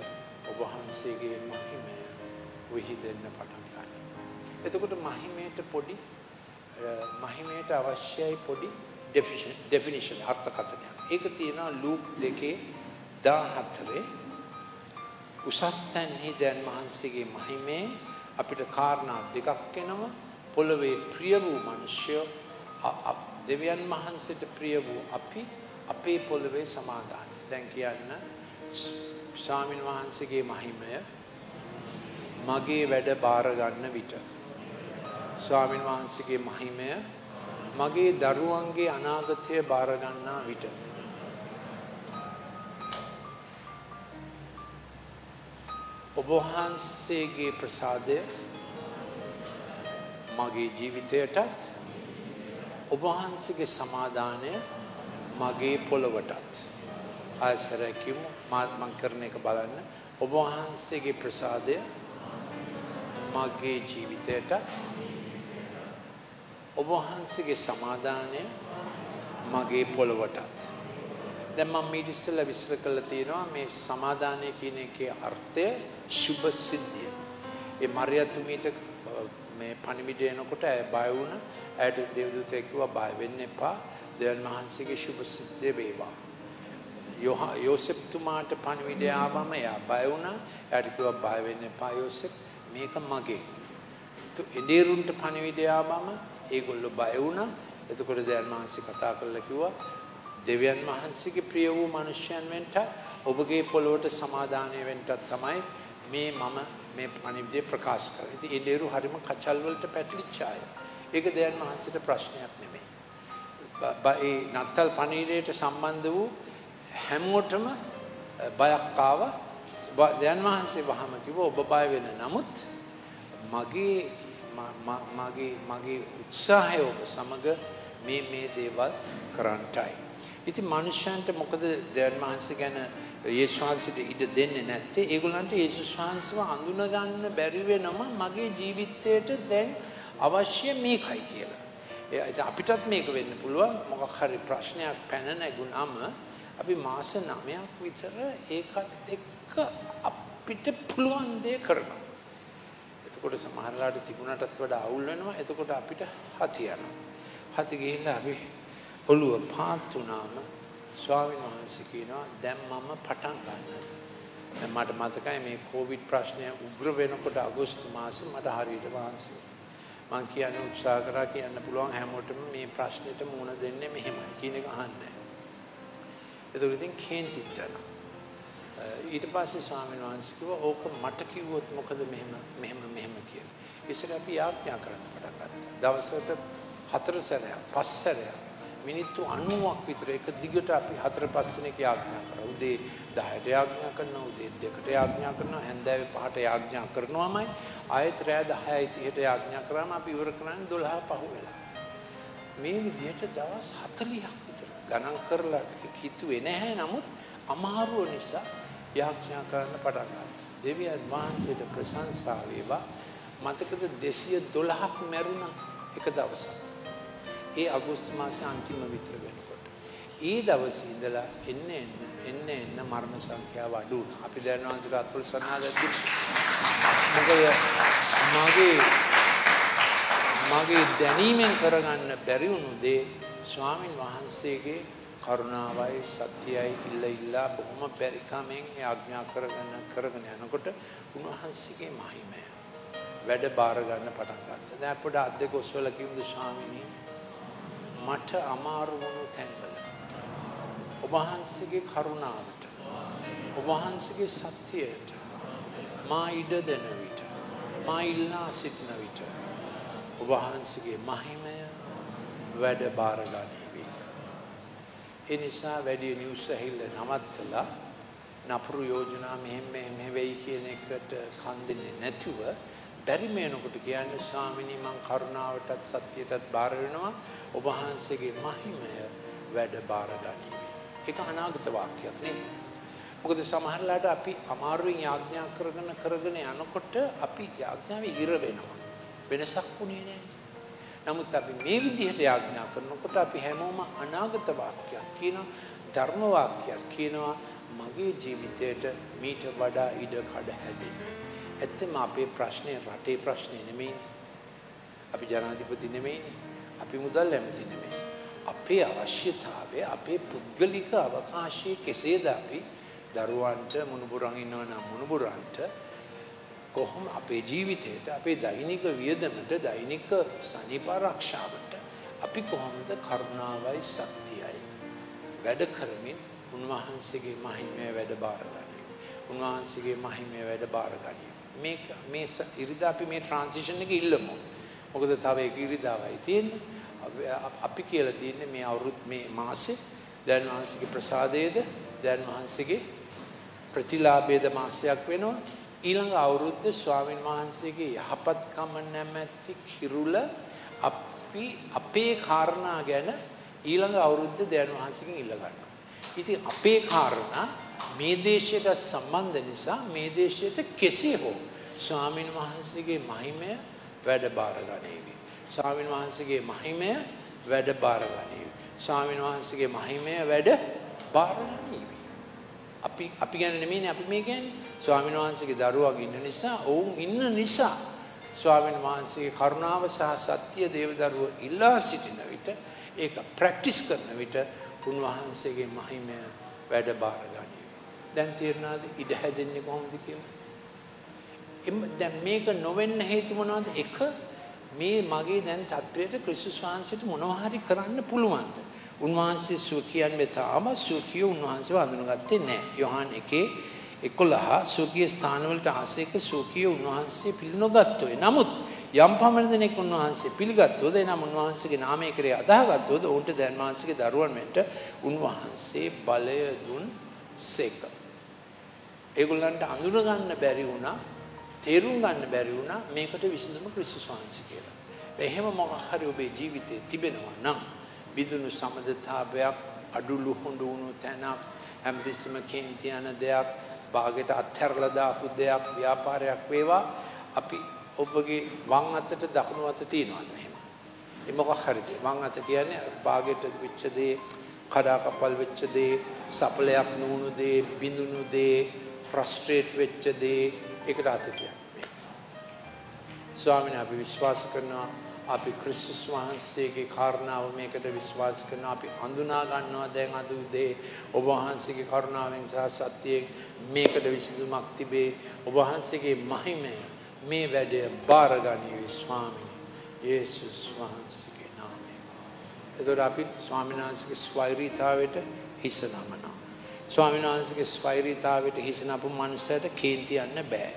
ඔබ වහන්සේගේ මහිමය විහිදෙන්න පටන් ගන්න. එතකොට මහිමයට පොඩි මහිමයට අවශ්‍යයි පොඩි ඩෙෆිනිෂන් අර්ථකථනයක්. ඒක තියෙනවා ලූක් දෙකේ 14 උසස් තැන්හි දැන් මහන්සියගේ මහිමේ අපිට කාරණා දෙකක් එනවා පොළවේ ප්‍රිය වූ මිනිසයෝ දෙවියන් වහන්සේට ප්‍රිය වූ අපි අපේ පොළවේ සමාදානයි. දැන් කියන්න ස්වාමින් වහන්සේගේ මහිමය මගේ වැඩ බාර ගන්න විට ස්වාමින් වහන්සේගේ මහිමය මගේ දරුවන්ගේ අනාගතය බාර ගන්නා විට ඔබ වහන්සේගේ ප්‍රසාදය මගේ ජීවිතයටත් ඔබ වහන්සේගේ සමාදානය මගේ පොළවටත්. ආයසරකිමු මාත් මං කරන එක බලන්න. ඔබ වහන්සේගේ ප්‍රසාදය මගේ ජීවිතයටත්. ඔබ වහන්සේගේ සමාදානය මගේ පොළවටත්. දැන් මම මීට ඉස්සෙල්ලා විස්තර කරලා තියෙනවා මේ සමාදානය කියන එකේ අර්ථය සුභ සිද්ධිය. ඒ මරියතුමීට මේ පණිවිඩය එනකොට ඇය බය වුණා. ඇයට දේවදූතයෙක් කිව්වා බය වෙන්න එපා. දෙවන් වහන්සේගේ සුභ සිද්ධිය වේවා. යෝසෙප්තුමාට පණිවිඩය ආවම එයා බය වුණා. එයාට කිව්වා බය වෙන්න එපා යෝසෙප්. මේක මගේ. තු එඩේරුන්ට පණිවිඩය ආවම ඒගොල්ලෝ බය වුණා. එතකොට දෙවන් වහන්සේ කතා කරලා කිව්වා දෙවියන් වහන්සේගේ ප්‍රිය වූ මනුෂ්‍යයන් වෙන්ට ඔබගේ පොළොවට සමාදානය වෙන්නත් තමයි මේ මම මේ පණිවිඩය ප්‍රකාශ කරන්නේ. ඉතින් ඒ ලේරු හරිම කචල් වලට පැටලිච්ච අය. ඒක දෙයන් වහන්සේට ප්‍රශ්නයක් නෙමෙයි. ඒ නත්තල් පණිවිඩයට සම්බන්ධ වූ හැමෝටම බයක් ආවා. දෙයන් වහන්සේ වහම කිව්වා ඔබ බය වෙන නමුත් මගේ මගේ මගේ උත්සාහය ඔබ සමග මේ මේ දේවල් කරන්නටයි. ඉතින් මනුෂ්‍යයන්ට මොකද දෙයන් වහන්සේ ගැන යේසුස් වහන්සේට ඉඩ දෙන්නේ නැත්තේ ඒගොල්ලන්ට යේසුස් වහන්සේව අඳුන ගන්න බැරි වෙනම මගේ ජීවිතයට දැන් අවශ්‍ය මේකයි කියලා. ඒ අපිටත් මේක වෙන්න පුළුවන් මොකක් හරි ප්‍රශ්නයක් පැන නැගුණාම අපි මාස 9ක් විතර ඒකත් එක්ක අපිට පුළුවන් දේ කරනවා. එතකොට සමහරලාට තිබුණටත් වඩා අවුල් වෙනවා. එතකොට අපිට හති යනවා. හති ගිහිල්ලා අපි ඔළුව පාත් වුණාම ස්වාමීන් වහන්සේ කියනවා දැන් මම පටන් ගන්නවා. දැන් මට මතකයි මේ කොවිඩ් ප්‍රශ්නය උග්‍ර වෙනකොට අගෝස්තු මාසේ මට හරියට වහන්සේ මං කියන්න උත්සාහ කරා කියන්න පුළුවන් හැමෝටම මේ ප්‍රශ්නෙට මුහුණ දෙන්නේ මෙහෙමයි කියන එක අහන්නේ. ඒක ඉතින් කේන්තිත් යනවා. ඊට පස්සේ ස්වාමීන් වහන්සේ කිව්වා ඕක මට කිව්වොත් මොකද මෙහෙම මෙහෙම මෙහෙම කියලා. ඉතින් අපි යාඥා කරන්න පටන් ගත්තා. දවසට හතර සැරයක් පස් සැරයක් මිනිත්තු 90ක් විතර එක දිගට අපි හතර පහ දිනක යාඥා කරා. උදේ 10ට යාඥා කරනවා, උදේ 2ට යාඥා කරනවා, හැන්දෑවේ 5ට යාඥා කරනවාමයි. ආයෙත් රෑ 10යි 30ට යාඥා කරාම අපි ඉවර කරන්නේ 12 පහ වෙලා. මේ විදිහට දවස් 40ක් විතර ගණන් කරලා කිතුවේ නැහැ. නමුත් අමාරුව නිසා යාඥා කරන්න පටන් ගත්තා. දෙවියන් වහන්සේට ප්‍රශංසා වේවා. මතකද 212ක් මැරුණා එක දවසක්. ඒ අගෝස්තු මාසේ අන්තිම විතර වෙනකොට. ඒ දවසේ ඉඳලා එන්න එන්න එන්න එන්න මරණ සංඛ්‍යාව අඩු වුණා. අපි දැන් වහන්සේට අත්පොල් සනාදද්දි මොකද මගේ මගේ දැනීමෙන් කරගන්න බැරි වුණු දේ ස්වාමින් වහන්සේගේ කරුණාවයි සත්‍යයයි ඉල්ල ඉල්ලා බොහොම පරිකමෙන් ආඥා කරගෙන කරගෙන යනකොට උන්වහන්සේගේ මහිමය වැඩ බාර ගන්න පටන් ගත්තා. දැන් අපිට අත් දෙක ඔස්වලා කිව්ද ස්වාමීනි මට අමාරු වුණු තැන්වල ඔබ වහන්සේගේ කරුණාවට ඔබ වහන්සේගේ සත්‍යයට මා ඉඩ දෙන විට මා ඉල්ලා සිටින විට ඔබ වහන්සේගේ මහිමය වැඩ බාර ගනීවි. ඒ නිසා වැඩි නිවුස් ඇහිල්ල නවත්තලා නපුරු යෝජනා මෙහෙම මෙහෙම වෙයි කියන එකට කන් දෙන්නේ නැතුව බැරි මේනකොට කියන්නේ ස්වාමිනී මං කරුණාවටත් සත්‍යයටත් බාර වෙනවා ඔබ වහන්සේගේ මහිමය වැඩ බාර ගනීවි. ඒක අනාගත වාක්‍යයක් නෙමෙයි. මොකද සමහරලාට අපි අමාරුවෙන් යාඥා කරගෙන කරගෙන යනකොට අපි යාඥාවේ ඉර වෙනවා. වෙනසක් වුණේ නැහැ. නමුත් අපි මේ විදිහට යාඥා කරනකොට අපි හැමෝම අනාගත වාක්‍යයක් කියනවා ධර්ම වාක්‍යයක් කියනවා මගේ ජීවිතයට මීට වඩා ඉඩ කඩ හැදෙන්නේ. ඇත්තම අපේ ප්‍රශ්නේ රටේ ප්‍රශ්නේ නෙමෙයි. අපි ජනාධිපති නෙමෙයිනේ. අපි මුදල් ඇමති නෙමෙයි. අපේ අවශ්‍යතාවය අපේ පුද්ගලික අවකාශයේ කෙසේද අපි දරුවන්ට මුණුබුරන් ඉන්නවනම් මුණුබුරන්ට කොහොම අපේ ජීවිතයට අපේ දෛනික වියදමට දෛනික සනීප ආරක්ෂාවට අපි කොහොමද කරුණාවයි සත්‍යයයි වැඩ කරමින් උන්වහන්සේගේ මහිමය වැඩ බාරගන්නේ උන්වහන්සේගේ මහිමය වැඩ බාරගන්නේ මේක මේ ඉරිදා අපි මේ ට්‍රාන්සිෂන් එක ඉල්ලමු. මොකද තව එක ඉරිදාවයි තියෙන්නේ අපි කියලා තියෙන්නේ මේ අවුරුදු මේ මාසේ දැන් වහන්සේගේ ප්‍රසාදයේද දැන් වහන්සේගේ ප්‍රතිලාභයේද මාසයක් වෙනවා ඊළඟ අවුරුද්ද ස්වාමින් වහන්සේගේ යහපත්කම නැමැති කිරුල අපි අපේ කාරණා ගැන ඊළඟ අවුරුද්ද දැන් වහන්සේගෙන් ඉල්ල ගන්නවා. ඉතින් අපේ කාරණා මේ දේශයට සම්බන්ධ නිසා මේ දේශයට කෙසේ හෝ ස්වාමින් වහන්සේගේ මහිමය වැඩ බාර ගනීවි. ස්වාමින් වහන්සේගේ මහිමය වැඩ බාර ගනීවි. ස්වාමින් වහන්සේගේ මහිමය වැඩ බාර ගනීවි. අපි අපි ගැන නෙමෙයිනේ අපි මේ කියන්නේ ස්වාමීන් වහන්සේගේ දරුවා ඉන්න නිසා ඔවුන් ඉන්න නිසා ස්වාමීන් වහන්සේගේ කරුණාව සහ සත්‍ය දේව දරුව ඉල්ලා සිටින විට ඒක ප්‍රැක්ටිස් කරන විට උන්වහන්සේගේ මහිමය වැඩ බාර ගනී. දැන් තේරෙනවද ඉඩ හැදෙන්නේ කොහොමද කියලා? එම් දැන් මේක නොවෙන්න හේතු මොනවද? එක මේ මගේ දැන් තත්වයට ක්‍රිස්තුස් වහන්සේට මොනවා හරි කරන්න පුළුවන්ද? උන්වහන්සේ සුවකියන්නේ තාම සුවකිය උන්වහන්සේව අඳුනගත්තේ නැහැ. යොහාන් 1:11 සුවකිය ස්ථානවලට ආසේක සුවකිය උන්වහන්සේ පිළිනොගත්තෝය. නමුත් යම් පමණ දෙනෙක් උන්වහන්සේ පිළිගත්තොද එනම් උන්වහන්සේගේ නාමය කරේ අදාහගත්තොද උන්ට දැන් වහන්සේගේ දරුවන් වෙන්න උන්වහන්සේ බලය දුන් සේක. ඒගොල්ලන්ට අඳුන ගන්න බැරි වුණා, තේරුම් ගන්න බැරි වුණා මේකට විසඳුම ක්‍රිස්තුස් වහන්සේ කියලා. එහෙම මොකක් හරි ඔබේ ජීවිතේ තිබෙනවා නම් විදුණු සමදතාවයක් අඩු ලුහුඬු වුණු තැනක් හැමතිස්සෙම කේන්ති යන දෙයක් භාගයට අත්හැරලා දාපු දෙයක් ව්‍යාපාරයක් වේවා. අපි ඔබගේ වම් අතට දකුණු අත තියනවාද මෙහෙම? ඒ මොකක් හරිද? වම් අත කියන්නේ භාගයට වෙච්ච දේ කඩා කපල් වෙච්ච දේ සපලයක් නුණු දේ බිඳුණු දේ ෆ්‍රස්ට්‍රේට් වෙච්ච දේ ඒකට අත තියන්න. ස්වාමීන් අපි විශ්වාස කරනවා අපි ක්‍රිස්තුස් වහන්සේගේ කාරණාව මේකට විශ්වාස කරන අපි හඳුනා ගන්නවා දැන් අද උදේ ඔබ වහන්සේගේ කරුණාවෙන් සහ සත්‍යයෙන් මේකට විසඳුමක් තිබේ. ඔබ වහන්සේගේ මහිමය මේ වැඩය බාරගනීවි ස්වාමිනී. යේසුස් වහන්සේගේ නාමයෙන්. එතකොට අපි ස්වාමීන් වහන්සේගේ ස්වෛරීතාවයට හිස නමනවා. ස්වාමීන් වහන්සේගේ ස්වෛරීතාවයට හිස නපු මනුස්සයට කේන්ති යන්න බෑ.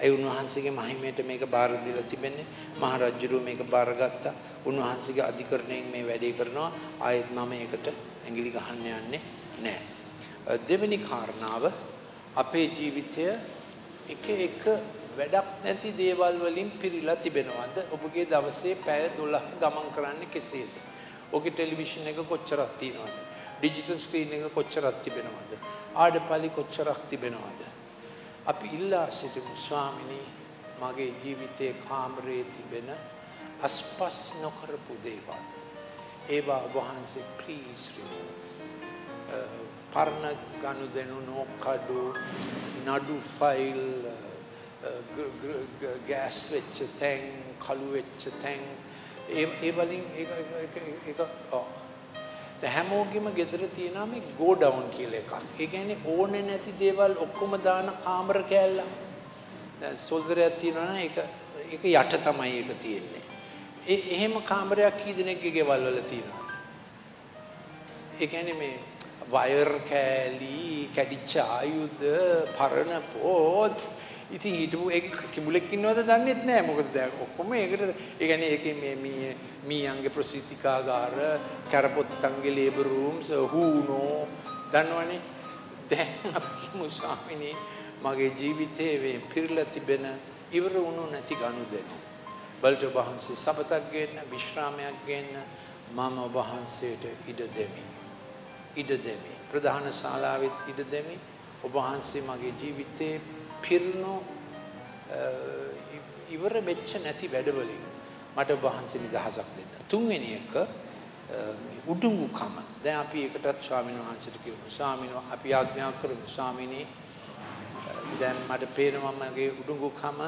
ඒ උන්වහන්සේගේ මහිමයට මේක බාර දීලා තිබෙන්නේ. මහරජුරු මේක බාරගත්තා උන්වහන්සේගේ අධිකරණයෙන් මේ වැඩේ කරනවා. ආයෙත් මම ඒකට ඇඟිලි ගහන්න යන්නේ නැහැ දෙවෙනි කාරණාව අපේ ජීවිතය එක එක වැඩක් නැති දේවල් වලින් පිරීලා තිබෙනවද? ඔබගේ දවසේ පැය 12 ගමන් කරන්නේ කෙසේද? ඔගේ ටෙලිවිෂන් එක කොච්චරක් තියෙනවද? ඩිජිටල් ස්ක්‍රීන් එක කොච්චරක් තිබෙනවද? ආඩපලි කොච්චරක් තිබෙනවද? අපි ඉල්ලා සිටිමු ස්වාමිනී මගේ ජීවිතයේ කාමරයේ තිබෙන අස්පස් නොකරපු දේවල්. ඒවා වහන්සේ ප්ලීස් රිමූව් පරණ ගනුදෙනු නොකඩු නඩු ෆයිල් ගෑස් වෙච්ච තැන් කළු වෙච්ච තැන්. ඒ වලින් ඒක දැන් හැමෝගෙම ගෙදර තියෙනවා මේ go down කියලා එකක්. ඒ කියන්නේ ඕනේ නැති දේවල් ඔක්කොම දාන කාමර කෑල්ලක්. දැන් සොල්දරයක් තියෙනවා නම් ඒක ඒක යට තමයි ඒක තියෙන්නේ. ඒ එහෙම කාමරයක් කී දෙනෙක්ගේ ගෙවල් වල තියෙනවද? ඒ කියන්නේ මේ වයර් කෑලි, කැඩිච්ච ආයුධ, පරණ පොත් ඉතින් හිටපු ඒක කිඹුලෙක් ඉන්නවද දන්නෙත් නෑ. මොකද දැන් ඔක්කොම ඒකට ඒ කියන්නේ ඒකේ මේ මී මීයන්ගේ ප්‍රසූතිකාගාර කරපොත්තන්ගේ ලේබර් රූම්ස් හූනෝ දන්නවනේ. දැන් අපි ස්වාමිනේ මගේ ජීවිතේ මේ පිරලා තිබෙන ඉවර වුණු නැති ගනුදෙනු බලට වහන්සේ සබතක් ගන්න විශ්‍රාමයක් ගන්න මම වහන්සේට ඉඩ දෙමි. ඉඩ දෙමි. ප්‍රධාන ශාලාවෙත් ඉඩ දෙමි. ඔබ වහන්සේ මගේ ජීවිතේ පිරුණු ඉවර වෙච්ච නැති වැඩවලින් මට වහන්සේ නිදහසක් දෙන්න. තුන්වෙනි එක උඩුඟුකම. දැන් අපි එකටත් ස්වාමීන් වහන්සේට කියමු. ස්වාමීන් අපි ආඥා කරමු ස්වාමීනි දැන් මට පේනවා මගේ උඩුඟුකම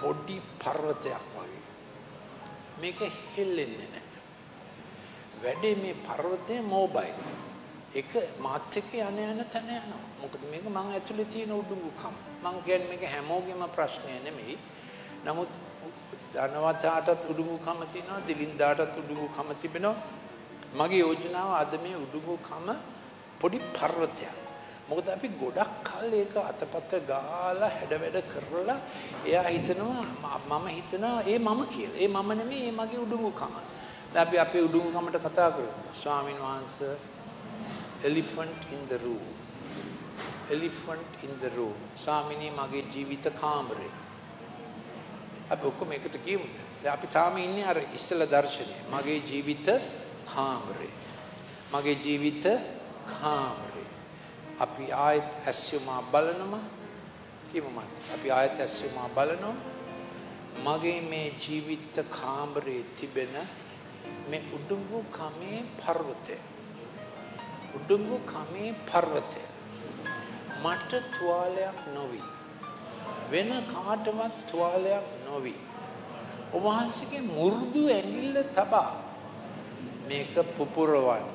පොඩි පර්වතයක් වගේ. මේක හෙල්ලෙන්නේ නැහැ. වැඩේ මේ පර්වතය මොබයිල්. ඒක මාත් එක්ක යන යන තැන යනවා. මොකද මේක මං ඇතුලේ තියෙන උඩුඟුකම. මං කියන්නේ මේක හැමෝගෙම ප්‍රශ්නය නෙමෙයි. නමුත් ධනවතාටත් උඩුඟුකම තියෙනවා, දිලින්දාටත් උඩුඟුකම තිබෙනවා. මගේ යෝජනාව අද මේ උඩුඟුකම පොඩි පර්වතයක්. මොකද අපි ගොඩක් කල් ඒක අතපත ගාලා හැඩවැඩ කරලා එයා හිතනවා මම හිතනවා ඒ මම කියලා. ඒ මම නෙමෙයි ඒ මගේ උඩුඟුකම. දැන් අපි අපේ උඩුඟුකමට කතා කරමු. ස්වාමීන් වහන්සේ elephant in the room elephant in the room. ස්වාමිනී මගේ ජීවිත කාමරේ. අපි ඔක්කොම එකට කියමු දැන් අපි තාම ඉන්නේ අර ඉස්සල දර්ශනේ මගේ ජීවිත කාමරේ. මගේ ජීවිත කාමරේ. අපි ආයත් ඇස්යුමා බලනවා. කියමු මත අපි ආයත් ඇස්යුමා බලනවා. මගේ මේ ජීවිත කාමරේ තිබෙන මේ උඩුඟු කමේ පර්වතය. උඩුඟු කමේ පර්වතය. මට තුවාලයක් නොවි. වෙන කාටවත් තුවාලයක් නොවි. ඔබවහන්සේගේ මු르දු ඇඟිල්ල තබා මේක පුපුරවන්න.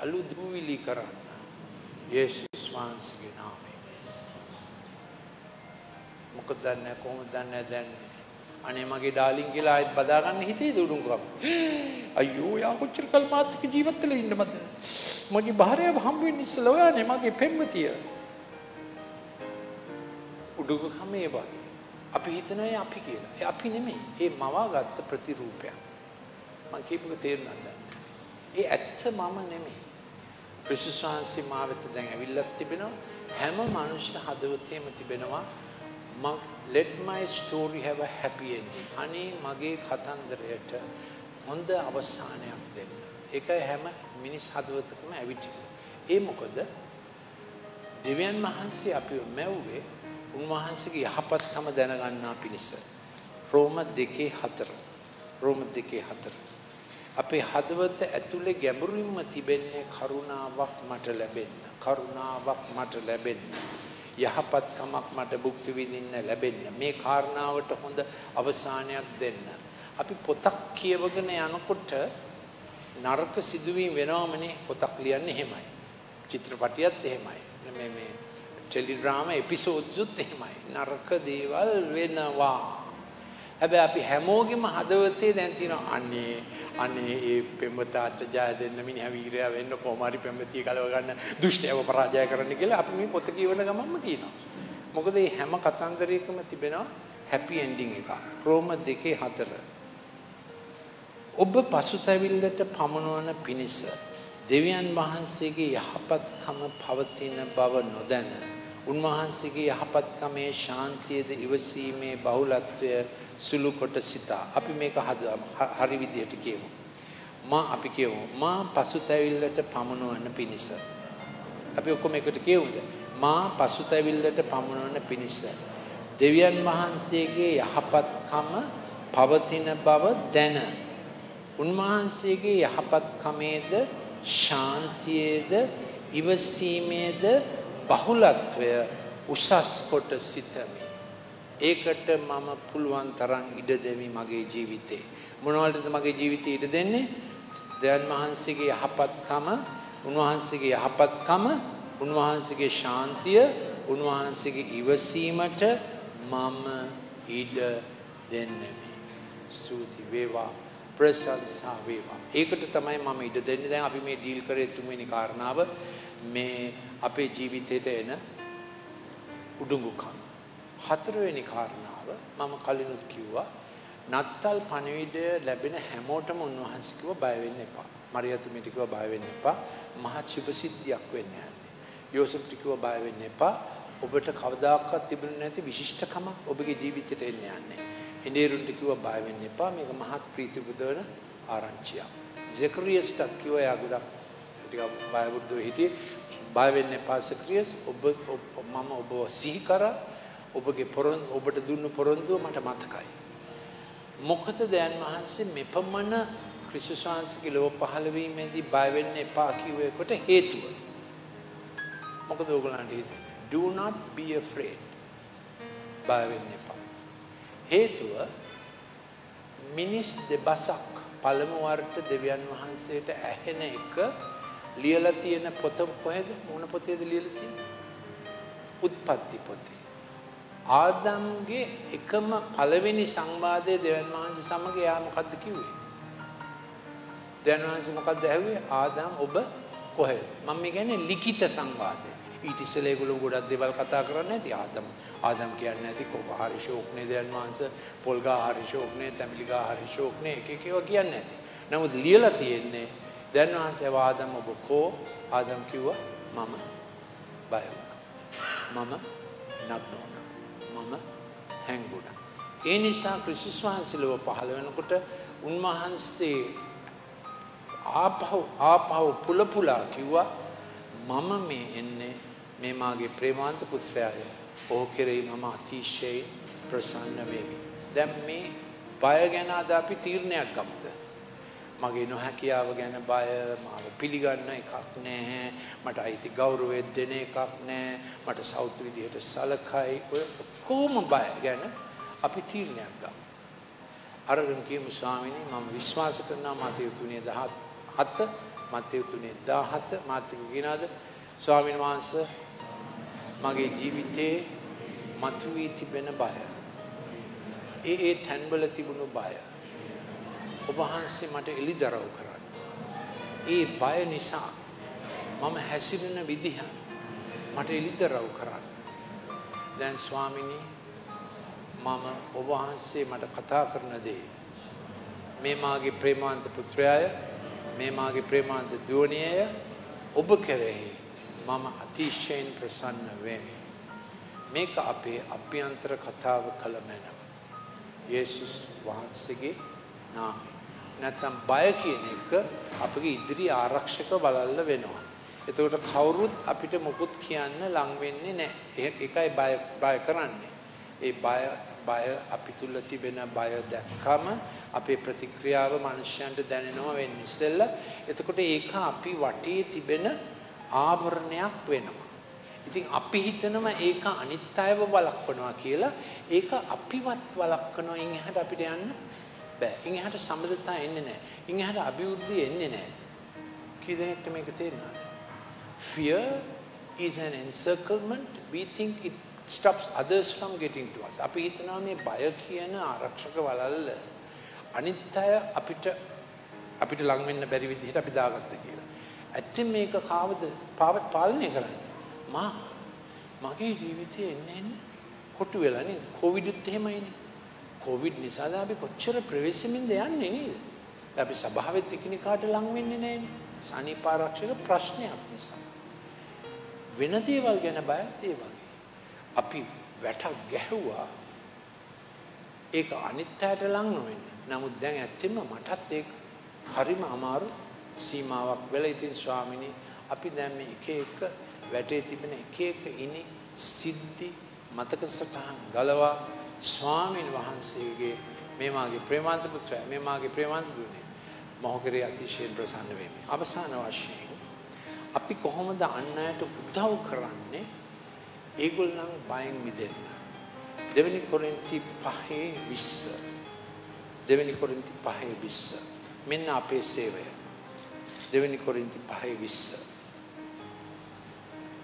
අලු දූවිලි කරන්න. යේසුස් වහන්සේගේ නාමයෙන්. මොකද දන්නේ කොහොමද දන්නේ? දැන්නේ අනේ මගේ ඩාලින් කියලා ආයෙත් බදාගන්න හිතේද උඩුංගම අයියෝ යා කොච්චර කල් මාත් එක්ක ජීවත් වෙලා ඉන්න මද? මගේ භාර්යාව හම්බ වෙන්න ඉස්සෙල්ලා ඔයානේ මගේ පෙම්වතිය. උඩුංගම ඒ වගේ. අපි හිතනවා අපි කියලා. ඒ අපි නෙමෙයි. ඒ මවාගත්ත ප්‍රතිරූපයක්. මම කියපුව තේරුණාද? ඒ ඇත්ත මම නෙමෙයි. ක්‍රිස්තුස් වහන්සේ මා වෙත දැන් ඇවිල්ලා තිබෙනවා. හැම මනුෂ්‍ය හදවතේම තිබෙනවා let my story have a happy ending. අනේ මගේ කතන්දරයට හොඳ අවසානයක් දෙන්න. ඒකයි හැම මිනිස් හදවතකම ඇවිටිලා. ඒ මොකද දෙවියන් වහන්සේ අපිව මැව්වේ උන්වහන්සේගේ යහපත්කම දැනගන්නා පිණිස. රෝම 2:4. රෝම 2:4. අපේ හදවත ඇතුලේ ගැඹුරින්ම තිබෙන්නේ කරුණාවක් මට ලැබෙන්න. කරුණාවක් මට ලැබෙන්න. යහපත්කමක් මට භුක්ති විඳින්න ලැබෙන්න මේ කාරණාවට හොඳ අවසානයක් දෙන්න. අපි පොතක් කියවගෙන යනකොට නරක සිදුවීම් වෙනවමනේ පොතක් ලියන්නේ එහෙමයි. චිත්‍රපටියත් එහෙමයි. මේ මේ ටෙලිඩ්‍රාමා එපිසෝඩ්ස්ුත් එහෙමයි. නරක දේවල් වෙනවා. හැබැයි අපි හැමෝගෙම හදවතේ දැන් තියෙනවා අනේ අනේ ඒ පෙම්වතාට ජය දෙන්න මිනිහා වීරයා වෙන්න කොහොම හරි පෙම්වතිය කලව ගන්න දුෂ්ටයව පරාජය කරන්න කියලා අපි මේ පොත කියවන ගමන්ම කියනවා. මොකද මේ හැම කතන්දරයකම තිබෙනවා හැපි එන්ඩින් එකක්. රෝම 2:4. ඔබ පසුතැවිල්ලට පමනවන පිණිස දෙවියන් වහන්සේගේ යහපත්කම පවතින බව නොදැන උන්වහන්සේගේ යහපත්කමේ ශාන්තියද ඉවසීමේ බහුලත්වය සුළු කොට සිතා. අපි මේක හරි විදියට කියමු. මා අපි කියමු මා පසුතැවිල්ලට පමුණවන පිණිස. අපි ඔක්කොම එකට කියමුද? මා පසුතැවිල්ලට පමුණවන පිණිස. දෙවියන් වහන්සේගේ යහපත්කම පවතින බව දැන. උන්වහන්සේගේ යහපත්කමේද ශාන්තියේද ඉවසීමේද බහුලත්වය උසස් කොට සිතමි. ඒකට මම පුළුවන් තරම් ඉඩ දෙමි මගේ ජීවිතේ. මොනවලටද මගේ ජීවිතේ ඉඩ දෙන්නේ? දයන් වහන්සේගේ යහපත්කම උන්වහන්සේගේ යහපත්කම උන්වහන්සේගේ ශාන්තිය උන්වහන්සේගේ ඉවසීමට මම ඉඩ දෙන්නෙමි. ස්තුති වේවා ප්‍රශංසා වේවා. ඒකට තමයි මම ඉඩ දෙන්නේ. දැන් අපි මේ ඩීල් කරේ තුන්වෙනි කාරණාව මේ අපේ ජීවිතේට එන උඩුඟුකම්. හතරවෙනි කාරණාව මම කලිනුත් කිව්වා නත්තල් පණිවිඩය ලැබෙන හැමෝටම උන්වහන්සේ කිව්වා බය වෙන්න එපා. මරියතුමිට කිව්වා බය වෙන්න එපා. මහත් සුභ සිද්ධියක් වෙන්න යන්නේ. යෝසෙෆ්ට කිව්වා බය වෙන්න එපා. ඔබට කවදාකවත් තිබුණේ නැති විශිෂ්ටකම ඔබගේ ජීවිතයට එන්න යන්නේ. එනේරුන්ට කිව්වා බය වෙන්න එපා. මේක මහත් ප්‍රීතිපදවන ආරංචියක්. ਜ਼ෙකරියස්ට කිව්වා යා ගොඩක් ටිකක් බය වුද්දෝ හිටියේ. බය වෙන්න එපා සක්‍රියස් ඔබ මම ඔබව සිහි කරා ඔබගේ පොරොන්දු ඔබට දුන්නු පොරොන්දුව මට මතකයි. මොකද දයන් වහන්සේ මෙපමණ ක්‍රිස්තුස් වහන්සේගේ ලෝක පහළ වීමේදී බය වෙන්න එපා කිව්වේකට හේතුව. මොකද ඕගලන්ට හිතෙන්නේ? Do not be afraid. බය වෙන්න එපා. හේතුව මිනිස් දෙබසක් පළමු වරට දෙවියන් වහන්සේට ඇහෙන එක ලියලා තියෙන පොත කොහෙද? මොන පොතේද ලියලා තියෙන්නේ? උත්පත්ති පොතේ. ආදම්ගේ එකම පළවෙනි සංවාදයේ දෙවන් වහන්සේ සමග එයා මොකද්ද කිව්වේ? දෙවන් වහන්සේ මොකද්ද ඇහුවේ? ආදම් ඔබ කොහෙද? මම මේ කියන්නේ ලිඛිත සංවාදය. ඊට ඉස්සෙල්ලා ඒගොල්ලෝ ගොඩක් දේවල් කතා කරන්නේ නැති ආදම් ආදම් කියන්නේ නැති කොබ හරි ෂෝක්නේ දෙවන් වහන්සේ පොල් ගා හරි ෂෝක්නේ තැඹිලි ගා හරි ෂෝක්නේ එක එක ඒවා කියන්නේ නැති. නමුත් ලියලා තියෙන්නේ දැන් වහන්සේ ආදම් ඔබ කෝ ආදම් කිව්වා මම බය මම නග්න මම හැංගුණා. ඒ නිසා ක්‍රිස්තුස් වහන්සේ ලොව පහළ වෙනකොට උන්වහන්සේ ආපහු ආපහු පුල පුලා කිව්වා මම මේ එන්නේ මේ මාගේ ප්‍රේමාන්ත පුත්‍රයාය. ඔහු කෙරෙහි මම අතිශයින් ප්‍රසන්න වෙමි. දැන් මේ බය ගැන අද අපි තීරණයක් ගමුද? මගේ නොහැකියාව ගැන බය මාව පිළිගන්න එකක් නැහැ මට අයිති ගෞරවය දෙන එකක් නැහැ මට සෞත් විදිහට සලකයි ඔය කොහොම බය ගැන අපි තීරණයක් ගමු අරගෙන කියමු ස්වාමීනි මම විශ්වාස කරනවා මාතේ 3:17 මාතේ 3:17 මාතේ කියනවාද ස්වාමීන් වහන්සේ මගේ ජීවිතේ මතුවී තිබෙන බය ඒ ඒ තැන්වල තිබුණු බය ඔබ වහන්සේ මට එලිදරව් කරන්න. ඒ බය නිසා මම හැසිරෙන විදිහ මට එලිදරව් කරන්න. දැන් ස්වාමිනී මම ඔබ වහන්සේ මට කතා කරන දේ මේ මාගේ ප්‍රේමාන්ත පුත්‍රයාය මේ මාගේ ප්‍රේමාන්ත දුවනියය ඔබ කෙරෙහි මම අතිශයින් ප්‍රසන්න වෙමි. මේක අපේ අභ්‍යන්තර කතාව කළ මැනව. යේසුස් වහන්සේගේ නාමය. නැත්තම් බය කියන එක අපගේ ඉදිරි ආරක්ෂක බලල්ල වෙනවා. එතකොට කවුරුත් අපිට මොකුත් කියන්න ලං වෙන්නේ නැහැ. ඒකයි බය බය කරන්නේ. ඒ බය බය අපි තුල තිබෙන බය දැක්කම අපේ ප්‍රතික්‍රියාව මනුෂ්‍යයන්ට දැනෙනවා වෙන්නේ ඉස්සෙල්ලා. එතකොට ඒක අපි වටේ තිබෙන ආවරණයක් වෙනවා. ඉතින් අපි හිතනවා ඒක අනිත් අයව වළක්වනවා කියලා. ඒක අපිවත් වළක්වනවා. ඉන් එහාට අපිට යන්න බෑ. ඉන් එහාට සම්බන්ධතා එන්නේ නැහැ. ඉන් එහාට අභිවෘද්ධිය එන්නේ නැහැ. කී දෙනෙක්ට මේක තේරෙනවද? Fear is an encirclement. We think it stops others from getting to us. අපි හිතනවා මේ බය කියන ආරක්ෂක වලල්ල අනිත් අය අපිට අපිට ලඟ වෙන්න බැරි විදිහට අපි දාගත්ත කියලා. ඇත්තෙන් මේක කාවද පාලනය කරන්නේ? මා මගේ ජීවිතේ එන්නේ එන්නේ කොටු වෙලා නේද? කොවිඩ්ත් එහෙමයිනේ. කොවිඩ් නිසාද අපි කොච්චර ප්‍රවේශමින්ද යන්නේ නේද? අපි සභාවෙත් එකිනෙකාට ලං වෙන්නේ නැහැනේ. සනීපාරක්ෂක ප්‍රශ්නයක් නිසා. වෙන දේවල් ගැන බයත් ඒ වගේ. අපි වැටක් ගැහුවා. ඒක අනිත් අයට ලං නොවෙන්න. නමුත් දැන් ඇත්තෙම මටත් ඒක හරිම අමාරු සීමාවක් වෙලා ඉතින් ස්වාමිනී අපි දැන් මේ එක එක වැටේ තිබෙන එක එක ඉනි සිද්ධි මතක සටහන් ගලවා ස්වාමීන් වහන්සේගේ මේ මාගේ ප්‍රේමාන්ත පුත්‍රයා මේ මාගේ ප්‍රේමාන්ත දුවනේ මම කෙරේ අතිශයින් ප්‍රසන්න වෙමි. අවසාන වශයෙන් අපි කොහොමද අන් අයට උදව් කරන්නේ? ඒගොල්ලන් බයෙන් මිදෙන්න. දෙවෙනි කොරින්ති 5 20 දෙවෙනි කොරින්ති 5 20 මෙන්න අපේ සේවය. දෙවෙනි කොරින්ති 5:20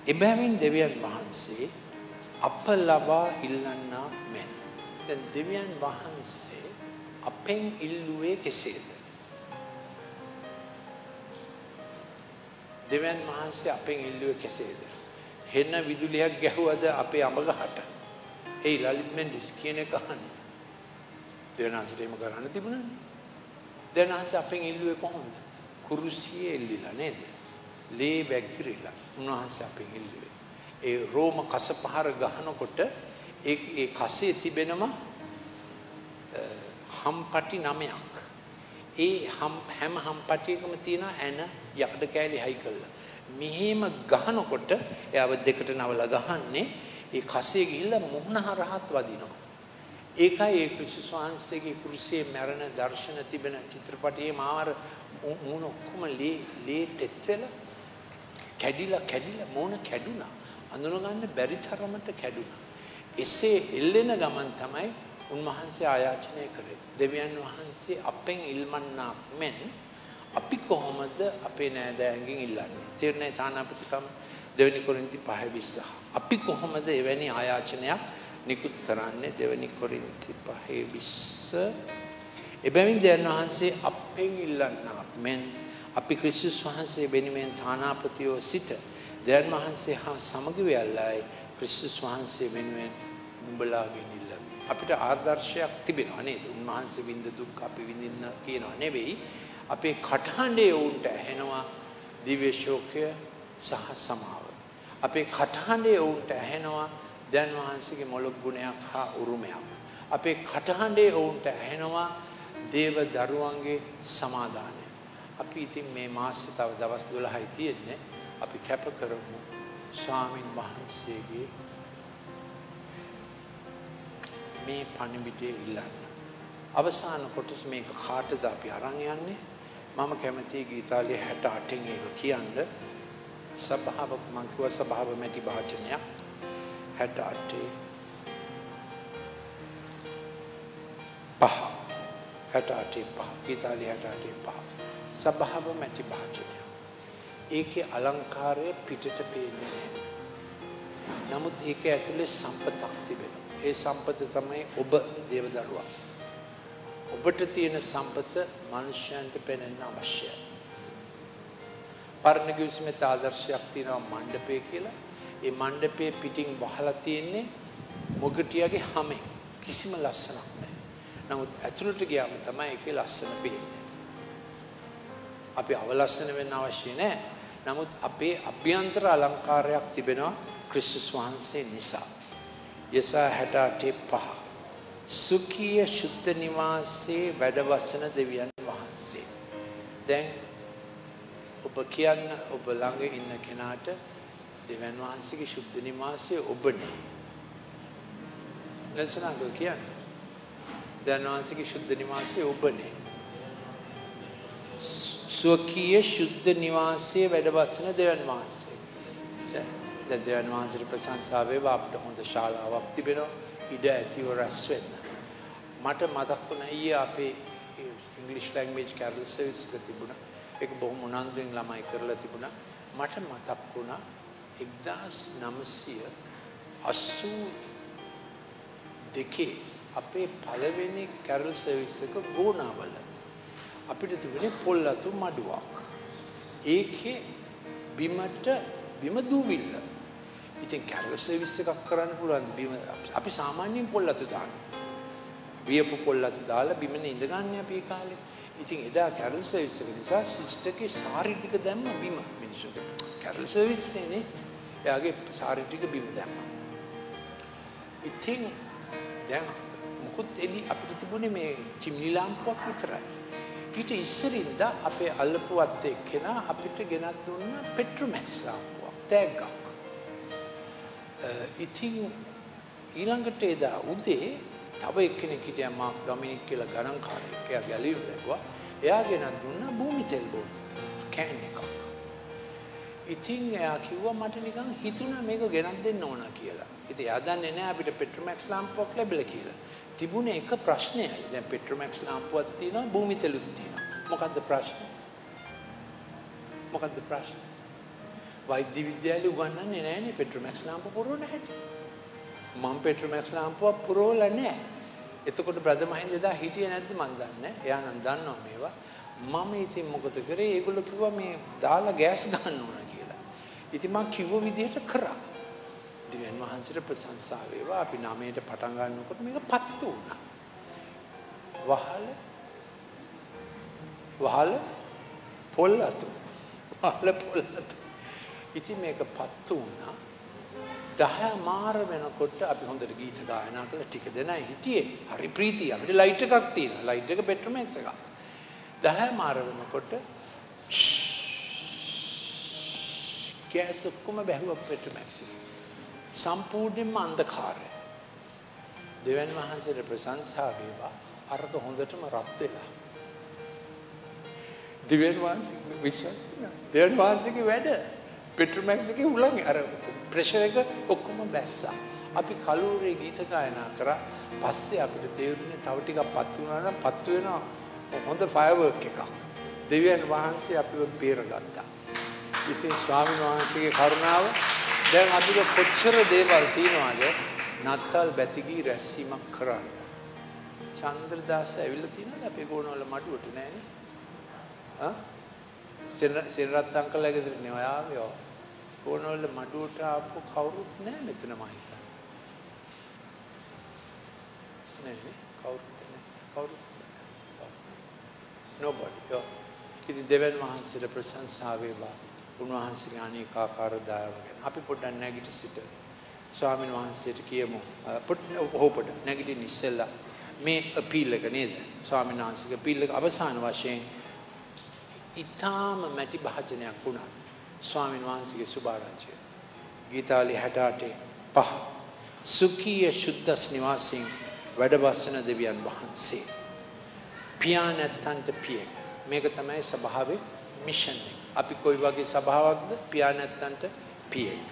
එබැවින් දෙවියන් වහන්සේ අප ලබා ඉල්ලන්නා මෙන්. දැන් දෙවියන් වහන්සේ අපෙන් ඉල්ලුවේ කෙසේද? දෙවියන් වහන්සේ අපෙන් ඉල්ලුවේ කෙසේද? හෙන විදුලියක් ගැහුවද අපේ අඹගහට ඒ ලලිත් මෙන්ඩිස් කියන එක අහන්නේ. දෙවියන් වහන්සේට එහෙම කරන්න තිබුණානේ. දෙවියන් වහන්සේ අපෙන් ඉල්ලුවේ කොහොමද? කුරුසියේ එල්ලිලා නේද? ලේ වැගිරිලා උන්වහන්සේ අපෙන් ඉල්ලුවේ. ඒ රෝම කස පහර ගහනකොට ඒ ඒ කසේ තිබෙනම හම්පටි නමයක්. ඒ හම් හැම හම්පටියකම තියෙන ඇන යකඩ කෑලි හයි කළා. මෙහෙම ගහනකොට එයාව දෙකට නවලා ගහන්නේ ඒ කසේ ගිහිල්ලා මුහුණ හරහත් වදිනවා. ඒකයි ඒ ක්‍රිස්තුස් වහන්සේගේ කුරුසියේ මරණ දර්ශන තිබෙන චිත්‍රපටයේ මාර මුණ ඔක්කොම ලේ ලේ තෙත් වෙලා කැඩිලා කැඩිලා මෝන කැඩුනා. අඳුනගන්න බැරි තරමට කැඩුනා. එසේ එල්ලෙන ගමන් තමයි උන්වහන්සේ ආයාචනය කරේ. දෙවියන් වහන්සේ අපෙන් ඉල්මන්නාක් මෙන් අපි කොහොමද අපේ නෑදෑයන්ගෙන් ඉල්ලන්නේ? තේරෙන්නේ තානාපතිකම් දෙවෙනි කොරින්ති 5:20. අපි කොහොමද එවැනි ආයාචනයක් නිකුත් කරන්නේ දෙවෙනි කොරින්ති 5:20. එබැවින් දෙවියන් වහන්සේ අපෙන් ඉල්ලන්නාක් මෙන් අපි ක්‍රිස්තුස් වහන්සේ වෙනුවෙන් තානාපතියෝ සිට දෙයන් වහන්සේ හා සමග වෙල්ලායි ක්‍රිස්තුස් වහන්සේ වෙනුවෙන් නුඹලාගෙන් ඉල්ලමි. අපිට ආදර්ශයක් තිබෙනවා නේද? උන්වහන්සේ විඳ දුක් අපි විඳින්න කියනවා නෙවෙයි. අපේ කටහඬේ උන්ට ඇහෙනවා දිව්‍ය ශෝකය සහ සමාව. අපේ කටහඬේ උන්ට ඇහෙනවා දැන් වහන්සේගේ මොළොක් ගුණයක් හා උරුමයක්. අපේ කටහඬේ ඔවුන්ට ඇහෙනවා දේව දරුවන්ගේ සමාදානය. අපි ඉතින් මේ මාසේ තව දවස් 12යි තියෙන්නේ. අපි කැප කරමු ස්වාමින් වහන්සේගේ මේ පණිවිඩය ඉල්ලන්න. අවසාන කොටස මේක කාටද අපි අරන් යන්නේ? මම කැමතියි ගීතාලිය 68න් ඒක කියන්න. සභාව මං කිව්වා සභාව මැටි වාචනයක් 68 පහ 68 පහ ගීතාලිය 68 පහ සබහව මැටි භාජනය. ඒකේ අලංකාරය පිටට පේන්නේ නැහැ. නමුත් ඒක ඇතුලේ සම්පතක් තිබෙනවා. ඒ සම්පත තමයි ඔබ දේවදරුවා. ඔබට තියෙන සම්පත මනුෂ්‍යයන්ට පෙනෙන්න අවශ්‍යයි. පරණ කිවිසුමේ ආදර්ශයක් තියෙනවා මණ්ඩපය කියලා. ඒ මණ්ඩපයේ පිටින් වහලා තියෙන්නේ මොගටියගේ හැමෙන් කිසිම ලස්සනක් නැහැ. නමුත් ඇතුළට ගියාම තමයි ඒකේ ලස්සන පේන්නේ. අපි අවලස්සන වෙන්න අවශ්‍ය නැහැ. නමුත් අපේ අභ්‍යන්තර අලංකාරයක් තිබෙනවා ක්‍රිස්තුස් වහන්සේ නිසා. යසා 68 සුඛීය ශුද්ධ නිවාසයේ වැඩවසන දෙවියන් වහන්සේ. දැන් ඔබ කියන්න ඔබ ළඟ ඉන්න කෙනාට දෙවියන් වහන්සේගේ ශුද්ධ නිවාසයේ ඔබනේ. ලෙසනඟ කියන්නේ. දෙවියන් වහන්සේගේ ශුද්ධ නිවාසයේ ඔබනේ. ස්වකීය ශුද්ධ නිවාසයේ වැඩවසන දෙවන් වහන්සේ. දැන් දෙවන් වහන්සේට ප්‍රශංසා වේවා අපිට හොඳ ශාලාවක් තිබෙනවා ඉඩ ඇතිව රැස් වෙන්න. මට මතක් වුණා ඊයේ අපේ ඉංග්‍රීසි ලැන්ග්වේජ් කැරල් සර්විස් එක තිබුණා. ඒක බොහොම උනන්දුවෙන් ළමයි කරලා තිබුණා. මට මතක් වුණා 1982 අපේ පළවෙනි කැරල් සර්විස් එක ගෝනාවල අපිට තිබුණේ පොල් අතු මඩුවක්. ඒකේ බිමට බිම දූවිල්ල. ඉතින් කැරල් සර්විස් එකක් කරන්න පුළුවන් බිම අපි සාමාන්‍යයෙන් පොල් අතු දානවා. වියපු පොල් අතු දාලා බිමනේ ඉඳගන්නේ අපි කාලේ. ඉතින් එදා කැරල් සර්විස් එක නිසා සිස්ටර්ගේ සාරි ටික දැම්ම බිම මිනිස්සුන්ට. කැරල් සර්විස් නේ එයාගේ සාරි ටික බිම දැම්මා. ඉතින් දැන් මොකුත් එලි අපිට තිබුණේ මේ චිම්නි ලාම්පුවක් විතරයි. ඊට ඉස්සරින්ද අපේ අල්ලපුවත් එක්කෙනා අපිට ගෙනත් දුන්න පෙට්‍රොමැක්ස් ලාම්පුවක් තෑග්ගක්. ඉතින් ඊළඟට එදා උදේ තව එක්කෙනෙක් හිටියා මාක් ඩොමිනික් කියලා ගණන්කාරයෙක්. එයා ගැලියෝ ලැබුවා. එයා ගෙනත් දුන්න භූමි තෙල් බෝතල් කෑන් එකක්. ඉතින් එයා කිව්වා මට නිකන් හිතුණා මේක ගෙනත් දෙන්න ඕන කියලා. ඉතින් එයා දන්නේ නැහැ අපිට පෙට්‍රොමැක්ස් ලාම්පුවක් ලැබිලා කියලා. තිබුණේ එක ප්‍රශ්නයයි. දැන් පෙට්‍රොමැක්ස් ලාම්පුවක් තියෙනවා භූමි තෙලුත් තියෙනවා. මොකද්ද ප්‍රශ්නේ? මොකද්ද ප්‍රශ්නේ? වෛද්‍ය විද්‍යාලේ උගන්වන්නේ නැහැනේ පෙට්‍රොමැක්ස් ලාම්පු පුරවන හැටි. මම පෙට්‍රොමැක්ස් ලාම්පුවක් පුරවලා නැහැ. එතකොට බ්‍රදර් මහින්ද එදා හිටියේ නැද්ද මන් දන්නේ එයා නම් දන්නවා මේවා. මම ඉතින් මොකද කරේ? ඒගොල්ලෝ කිව්වා මේ දාලා ගෑස් ගන්න ඕන කියලා. ඉතින් මම කිව්ව විදිහට කරා. දිව්‍යන් වහන්සේට ප්‍රශංසා වේවා. අපි නාමයට පටන් ගන්නකොට මේක පත්තු වුණා. වහල වහල පොල් අතු. වහල පොල් අතු. ඉතින් මේක පත්තු වුණා. දහය මාර වෙනකොට අපි හොඳට ගීත ගායනා කළ ටික දෙනයි හිටියේ. හරි ප්‍රීතිය. අපිට ලයිට් එකක් තියෙනවා. ලයිට් එක පෙට්‍රොමැක්ස් එකක්. දහය මාර වෙනකොට ගෑස් ඔක්කොම බැහුවා පෙට්‍රොමැක්ස් එක. සම්පූර්ණයෙන්ම අන්ධකාරය. දෙවන් වහන්සේට ප්‍රශංසා වේවා. අරක හොඳටම රත් වෙලා. දෙවන් වහන්සේ විශ්වාස කරනවා. දෙවන් වහන්සේගේ වැඩ පෙට්‍රොමැක්ස් එකේ උලන් අර ප්‍රෙෂර් එක ඔක්කොම බැස්සා. අපි කලුරේ ගීත ගායනා කරා. පස්සේ අපිට තේරුනේ තව ටිකක් පත් වුණා නම් පත් වෙනවා හොඳ ෆයර්වර්ක් එකක්. දෙවියන් වහන්සේ අපිව බේරගත්තා. ඉතින් ස්වාමීන් වහන්සේගේ කරුණාව දැන් අපිට කොච්චර දේවල් තියනවාද නත්තල් බැතිගී රැස්වීමක් කරන්න. චන්ද්‍රදාස ඇවිල්ලා තියෙනවද අපේ ගෝණවල මඩුවට නෑනේ? ආ? සෙනරත් අංකල්ලා ගෙදරනේ ඔයාගේ. ගෝණවල මඩුවට ආපු කවුරුත් නෑ මෙතන මම හිතන්නේ. නෑ කවුරුත් නෑ. කවුරුත් nobody. yo. ඉතින් දෙවන් වහන්සේට ප්‍රශංසා වේවා. උන්වහන්සේගේ අනේකාකාර දයාව ගැන. අපි පොඩ්ඩක් නැගිට සිට ස්වාමීන් වහන්සේට කියමු. පොඩ්ඩ නැගිටින්න ඉස්සෙල්ලා මේ අපීල් එක නේද? ස්වාමීන් වහන්සේගේ අපීල් එක අවසාන වශයෙන් ඊටාම මැටි භාජනයක් වුණා. ස්වාමීන් වහන්සේගේ සුභාරංචිය. ගීතාලි 68 පහ. සුඛීය සුද්දස් නිවාසින් වැඩවසන දෙවියන් වහන්සේ. පියා නැත්තන්ට පියෙක්. මේක තමයි සභාවේ මිෂන් එක. අපි කොයි වගේ සභාවක්ද පියා නැත්තන්ට පියෙක්.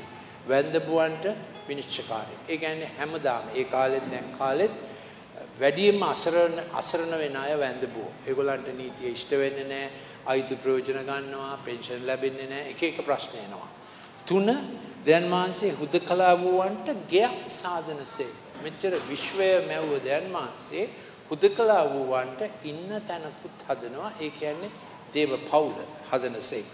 වැන්දබුවන්ට විනිශ්චයකාරයෙක්. ඒ කියන්නේ හැමදාම ඒ කාලෙත් දැන් කාලෙත් වැඩියෙන්ම අසරණ අසරණ වෙන අය වැන්දබුවෝ. ඒගොල්ලන්ට නීතිය ඉෂ්ට වෙන්නේ නැහැ. අයිති ප්‍රයෝජන ගන්නවා, පෙන්ෂන් ලැබෙන්නේ නැහැ. එක එක ප්‍රශ්න එනවා. තුන දැන් මාංශේ හුදකලා වූවන්ට ගෙයක් සාධනසේ. මෙච්චර විශ්වය මැව්ව දැන් මාංශේ හුදකලා වූවන්ට ඉන්න තැනකුත් හදනවා. ඒ කියන්නේ දේව පවුල හදනසේක.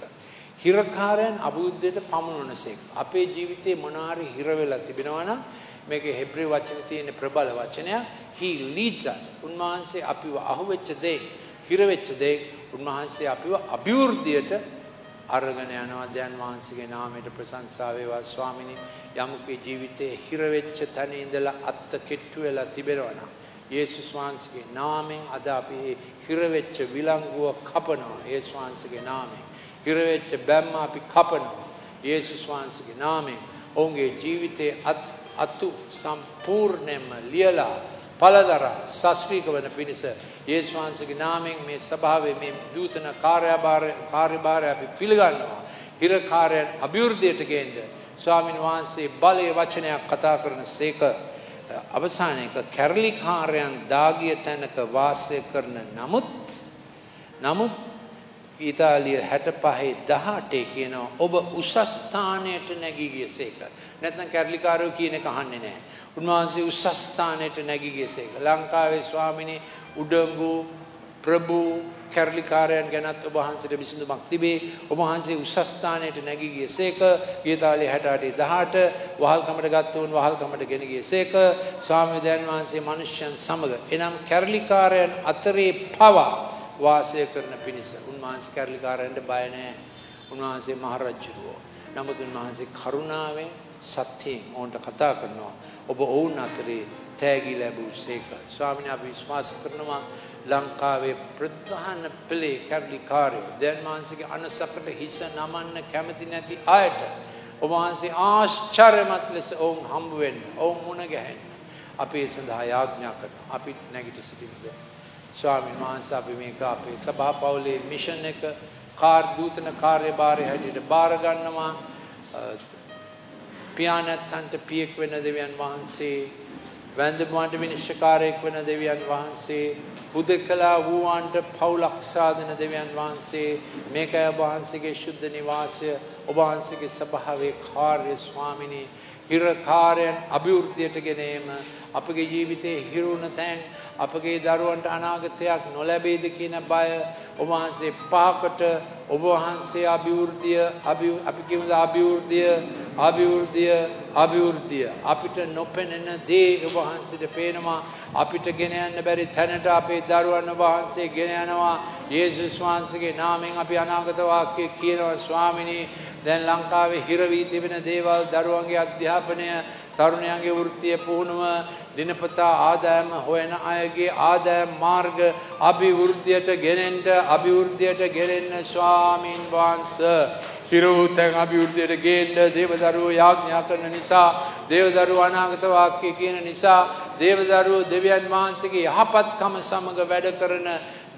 හිරකාරයන් අභිවෘද්ධියට පමුණුනසේක. අපේ ජීවිතේ මොනාරි හිර වෙලා තිබෙනවා නම් මේක හෙබ්‍රේ වචනේ තියෙන ප්‍රබල වචනයක්. he leads us. උන්වහන්සේ අපිව අහුවෙච්ච දේ, හිර වෙච්ච දේ උන්වහන්සේ අපිව අභිවෘද්ධියට අරගෙන යනවා. දැන් වහන්සේගේ නාමයට ප්‍රශංසා වේවා. ස්වාමිනී යමුගේ ජීවිතේ හිර වෙච්ච තැන ඉඳලා අත්ත කෙට්ටු වෙලා තිබෙනවා නම් යේසුස් වහන්සේගේ නාමයෙන් අද අපි හිර වෙච්ච විලංගුව කපනවා. යේසුස් වහන්සේගේ නාමයෙන්. හිර වෙච්ච බැම්ම අපි කපනවා. යේසුස් වහන්සේගේ නාමයෙන්. ඔවුන්ගේ ජීවිතේ අතු සම්පූර්ණයෙන්ම ලියලා පළදරා සස්ත්‍රීක වන පිණිස යේසුස් වහන්සේගේ නාමයෙන් මේ සභාවේ මේ දූතන කාර්යභාරය කාර්යභාරය අපි පිළිගන්නවා. හිරකාරයන් අභිවෘද්ධියට ගේන්න ස්වාමින් වහන්සේ බලයේ වචනයක් කතා කරන සේක අවසානයක කැරලිකාරයන් දාගිය තැනක වාසය කරන නමුත් නමුත් ඊතාලිය 65 18 කියනවා ඔබ උසස් ස්ථානයට නැගී ගියසේක නැත්නම් කැරලිකාරයෝ කියන එක අහන්නේ නැහැ. උන්වහන්සේ උසස් ස්ථානයට නැගී ගියසේක ලංකාවේ ස්වාමිනේ උඩඟු ප්‍රභු කැරලිකාරයන් ගැනත් ඔබ වහන්සේට විසඳුමක් තිබේ. ඔබ වහන්සේ උසස් ස්ථානයට නැගී ගියසේක. ගීතාලේ 68 18 වහල්කමට ගත්තවුන් වහල්කමට ගෙන ගියසේක. ස්වාමීන් වහන්සේ මිනිස්යන් සමග එනම් කැරලිකාරයන් අතරේ පවා වාසය කරන පිණිස උන්වහන්සේ කැරලිකාරයන්ට බය නැහැ. උන්වහන්සේ මහරජුරෝ. නමුත් උන්වහන්සේ කරුණාවෙන් සත්‍යයෙන් ඔවුන්ට කතා කරනවා. ඔබ ඔවුන් අතරේ තෑගි ලැබූ සේක. ස්වාමීන් අපි විශ්වාස කරනවා ලංකාවේ ප්‍රධාන පෙළේ කැරලිකාරයෝ දැන් වහන්සේගේ අනසකට හිස නමන්න කැමති නැති අයට ඔබ වහන්සේ ආශ්චර්යමත් ලෙස ඔවුන් හම්බ වෙන්න ඔවුන් මුණ ගැහෙන්න. අපි ඒ සඳහා යාඥා කරනවා. අපි නැගිට සිටින්න ස්වාමීන් වහන්සේ අපි මේක අපේ සභා පවුලේ මිෂන් එක කාර් දූතන කාර්යභාරය හැටියට බාර ගන්නවා පියාණත්තන්ට පියෙක් වෙන දෙවියන් වහන්සේ වැන්දමුවන්ට විනිශ්චකාරයෙක් වන දෙවියන් වහන්සේ හුදකලා වූවන්ට පවුලක්සාදන දෙවියන් වහන්සේ මේක ඔබ වහන්සේගේ ශුද්ධ නිවාසය ඔබ වහන්සේගේ සභාවේ කාර්ය ස්වාමිනී හිරකාරයන් අභිවෘද්ධියට ගෙනීම අපගේ ජීවිතයේ හිරුණ තැන් අපගේ දරුවන්ට අනාගතයක් නොලැබේද කියන බය ඔබ වහන්සේ පහකට ඔබ වහන්සේ අභිවෘද්ධිය අපි කියමුද අභිවෘද්ධිය අභිවෘද්ධිය අභිවෘද්ධිය. අපිට නොපෙනෙන දේ ඔබ වහන්සේට පේනවා. අපිට ගෙන යන්න බැරි තැනට අපේ දරුවන් වහන්සේ ගෙන යනවා. යේසුස් වහන්සේගේ නාමයෙන් අපි අනාගත වාක්‍ය කියනවා ස්වාමිනී දැන් ලංකාවේ හිර වී තිබෙන දේවල් දරුවන්ගේ අධ්‍යාපනය තරුණයන්ගේ වෘත්තිය පුහුණුව දිනපතා ආදායම හොයන අයගේ ආදායම් මාර්ග අභිවෘද්ධියට ගෙනෙන්න අභිවෘද්ධියට ගෙනෙන්න ස්වාමින් වහන්සේ. හිරවූතැන් අභිවෘද්ධියට ගේන්න දේවදරුවෝ යාඥා කරන නිසා දේවදරුවෝ අනාගත වාක්‍ය කියන නිසා දේවදරුවෝ දෙවියන් වහන්සේගේ යහපත්කම සමග වැඩ කරන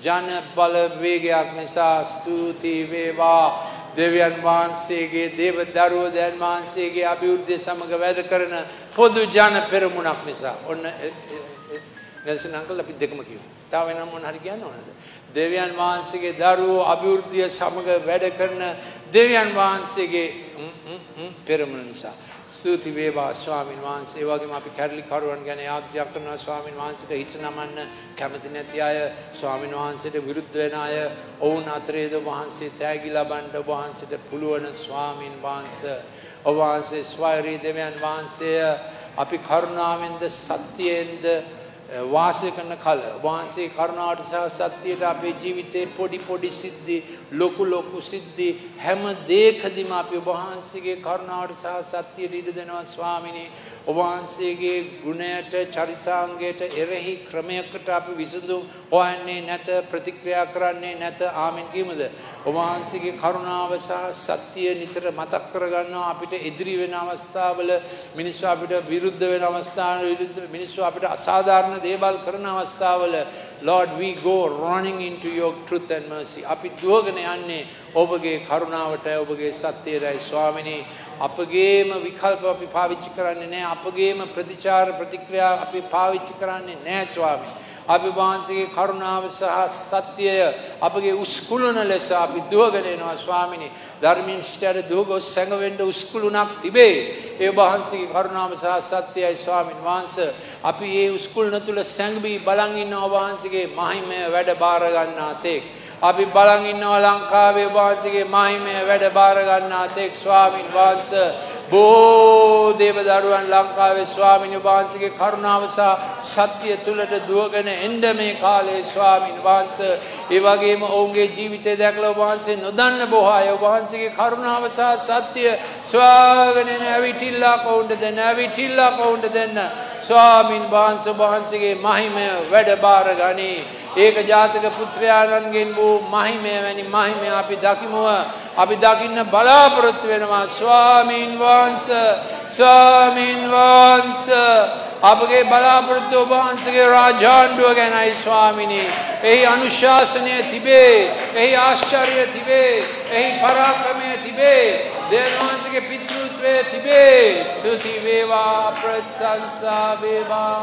ජන බලවේගයක් නිසා ස්තුති වේවා. දෙවියන් වහන්සේගේ දේව දරුවෝ දැන් වහන්සේගේ අභිවෘද්ධිය සමග වැඩ කරන පොදු ජන පෙරමුණක් නිසා ඔන්න නෙල්සන් අංකල් අපි දෙකම කිව්වා. තව වෙනම මොන හරි කියන්න ඕනද? දෙවියන් වහන්සේගේ දරුවෝ අභිවෘද්ධිය සමග වැඩ කරන දෙවියන් වහන්සේගේ පෙරමුණ නිසා ස්තුති වේවා ස්වාමින් වහන්සේ. ඒ වගේම අපි කැරලි කරුවන් ගැන යාඥා කරනවා. ස්වාමින් වහන්සේට හිත නමන්න කැමති නැති අය ස්වාමින් වහන්සේට විරුද්ධ වෙන අය ඔවුන් අතරේද වහන්සේ තෑගි ලබන්න ඔබ වහන්සේට පුළුවන් ස්වාමින් වහන්සේ. ඔබ වහන්සේ ස්වෛරී දෙවියන් වහන්සේ අපි කරුණාවෙන්ද සත්‍යයෙන්ද වාසය කරන කල. වහන්සේ කරුණාවට සහ සත්‍යයට අපේ ජීවිතේ පොඩි පොඩි සිද්ධි ලොකු ලොකු සිද්ධි හැම දෙයකදීම අපි ඔබ වහන්සේගේ කරුණාවට සහ සත්‍යයට ඉඩ දෙනවා ස්වාමිනේ. ඔබ වහන්සේගේ ගුණයට චරිතාංගයට එරෙහි ක්‍රමයකට අපි විසඳුම් හොයන්නේ නැත ප්‍රතික්‍රියා කරන්නේ නැත ආමෙන් කියමුද? ඔබ වහන්සේගේ කරුණාව සහ සත්‍ය නිතර මතක් කරගන්නවා අපිට ඉදිරි වෙන අවස්ථාවල මිනිස්සු අපිට විරුද්ධ වෙන අවස්ථාවල විරුද්ධ මිනිස්සු අපිට අසාධාරණ දේවල් කරන අවස්ථාවල Lord we go running into your truth and mercy. අපි දුවගෙන යන්නේ ඔබගේ කරුණාවට ඔබගේ සත්‍යයටයි. ස්වාමිනේ අපගේම විකල්ප අපි පාවිච්චි කරන්නේ නැහැ අපගේම ප්‍රතිචාර ප්‍රතික්‍රියා අපි පාවිච්චි කරන්නේ නැහැ ස්වාමී. අපි වහන්සේගේ කරුණාව සහ සත්‍යය අපගේ උස්කුලන ලෙස අපි දුවගෙන එනවා ස්වාමිනී. ධර්මිෂ්ඨයට දුවගොස් සැඟවෙන්න උස්කුලුණක් තිබේ. ඒ වහන්සේගේ කරුණාව සහ සත්‍යයයි ස්වාමින් වහන්සේ. අපි ඒ උස්කුලන තුල සැඟවි බලන් ඉන්නවා වහන්සේගේ මහිමය වැඩ බාර ගන්නා තෙක් අපි බලන් ඉන්නවා ලංකාවේ වහන්සේගේ මහිමය වැඩ බාර ගන්නා තෙක් ස්වාමින් වහන්සේ. බෝ දේව දරුවන් ලංකාවේ ස්වාමීන් වහන්සේගේ කරුණාව සහ සත්‍ය තුලට දුවගෙන එන්න මේ කාලේ ස්වාමීන් වහන්සේ. ඒ වගේම ඔවුන්ගේ ජීවිතය දැකලා වහන්සේ නොදන්න බොහෝ අය වහන්සේගේ කරුණාව සහ සත්‍ය ස්වාගෙන නැවිටිල්ලා කවුන්ට දෙන්න? නැවිටිල්ලා කවුන්ට දෙන්න? ස්වාමීන් වහන්සේ වහන්සේගේ මහිමය වැඩ බාර ගනී. ඒක ජාතක පුත්‍රයාණන්ගෙන් වූ මහිමය වැනි මහිමය අපි දකිමුව. අපි දකින්න බලාපොරොත්තු වෙනවා ස්වාමීන් වහන්ස. ස්වාමීන් වහන්ස. අපගේ බලාපොරොත්තු ඔබ වහන්සේගේ රාජාණ්ඩුව ගැනයි ස්වාමිනී. එහි අනුශාසනය තිබේ එහි ආශ්චර්ය තිබේ එහි පරාක්‍රමය තිබේ දේවවහන්සේගේ පිතෘත්වය තිබේ. ස්තුති වේවා ප්‍රශංසා වේවා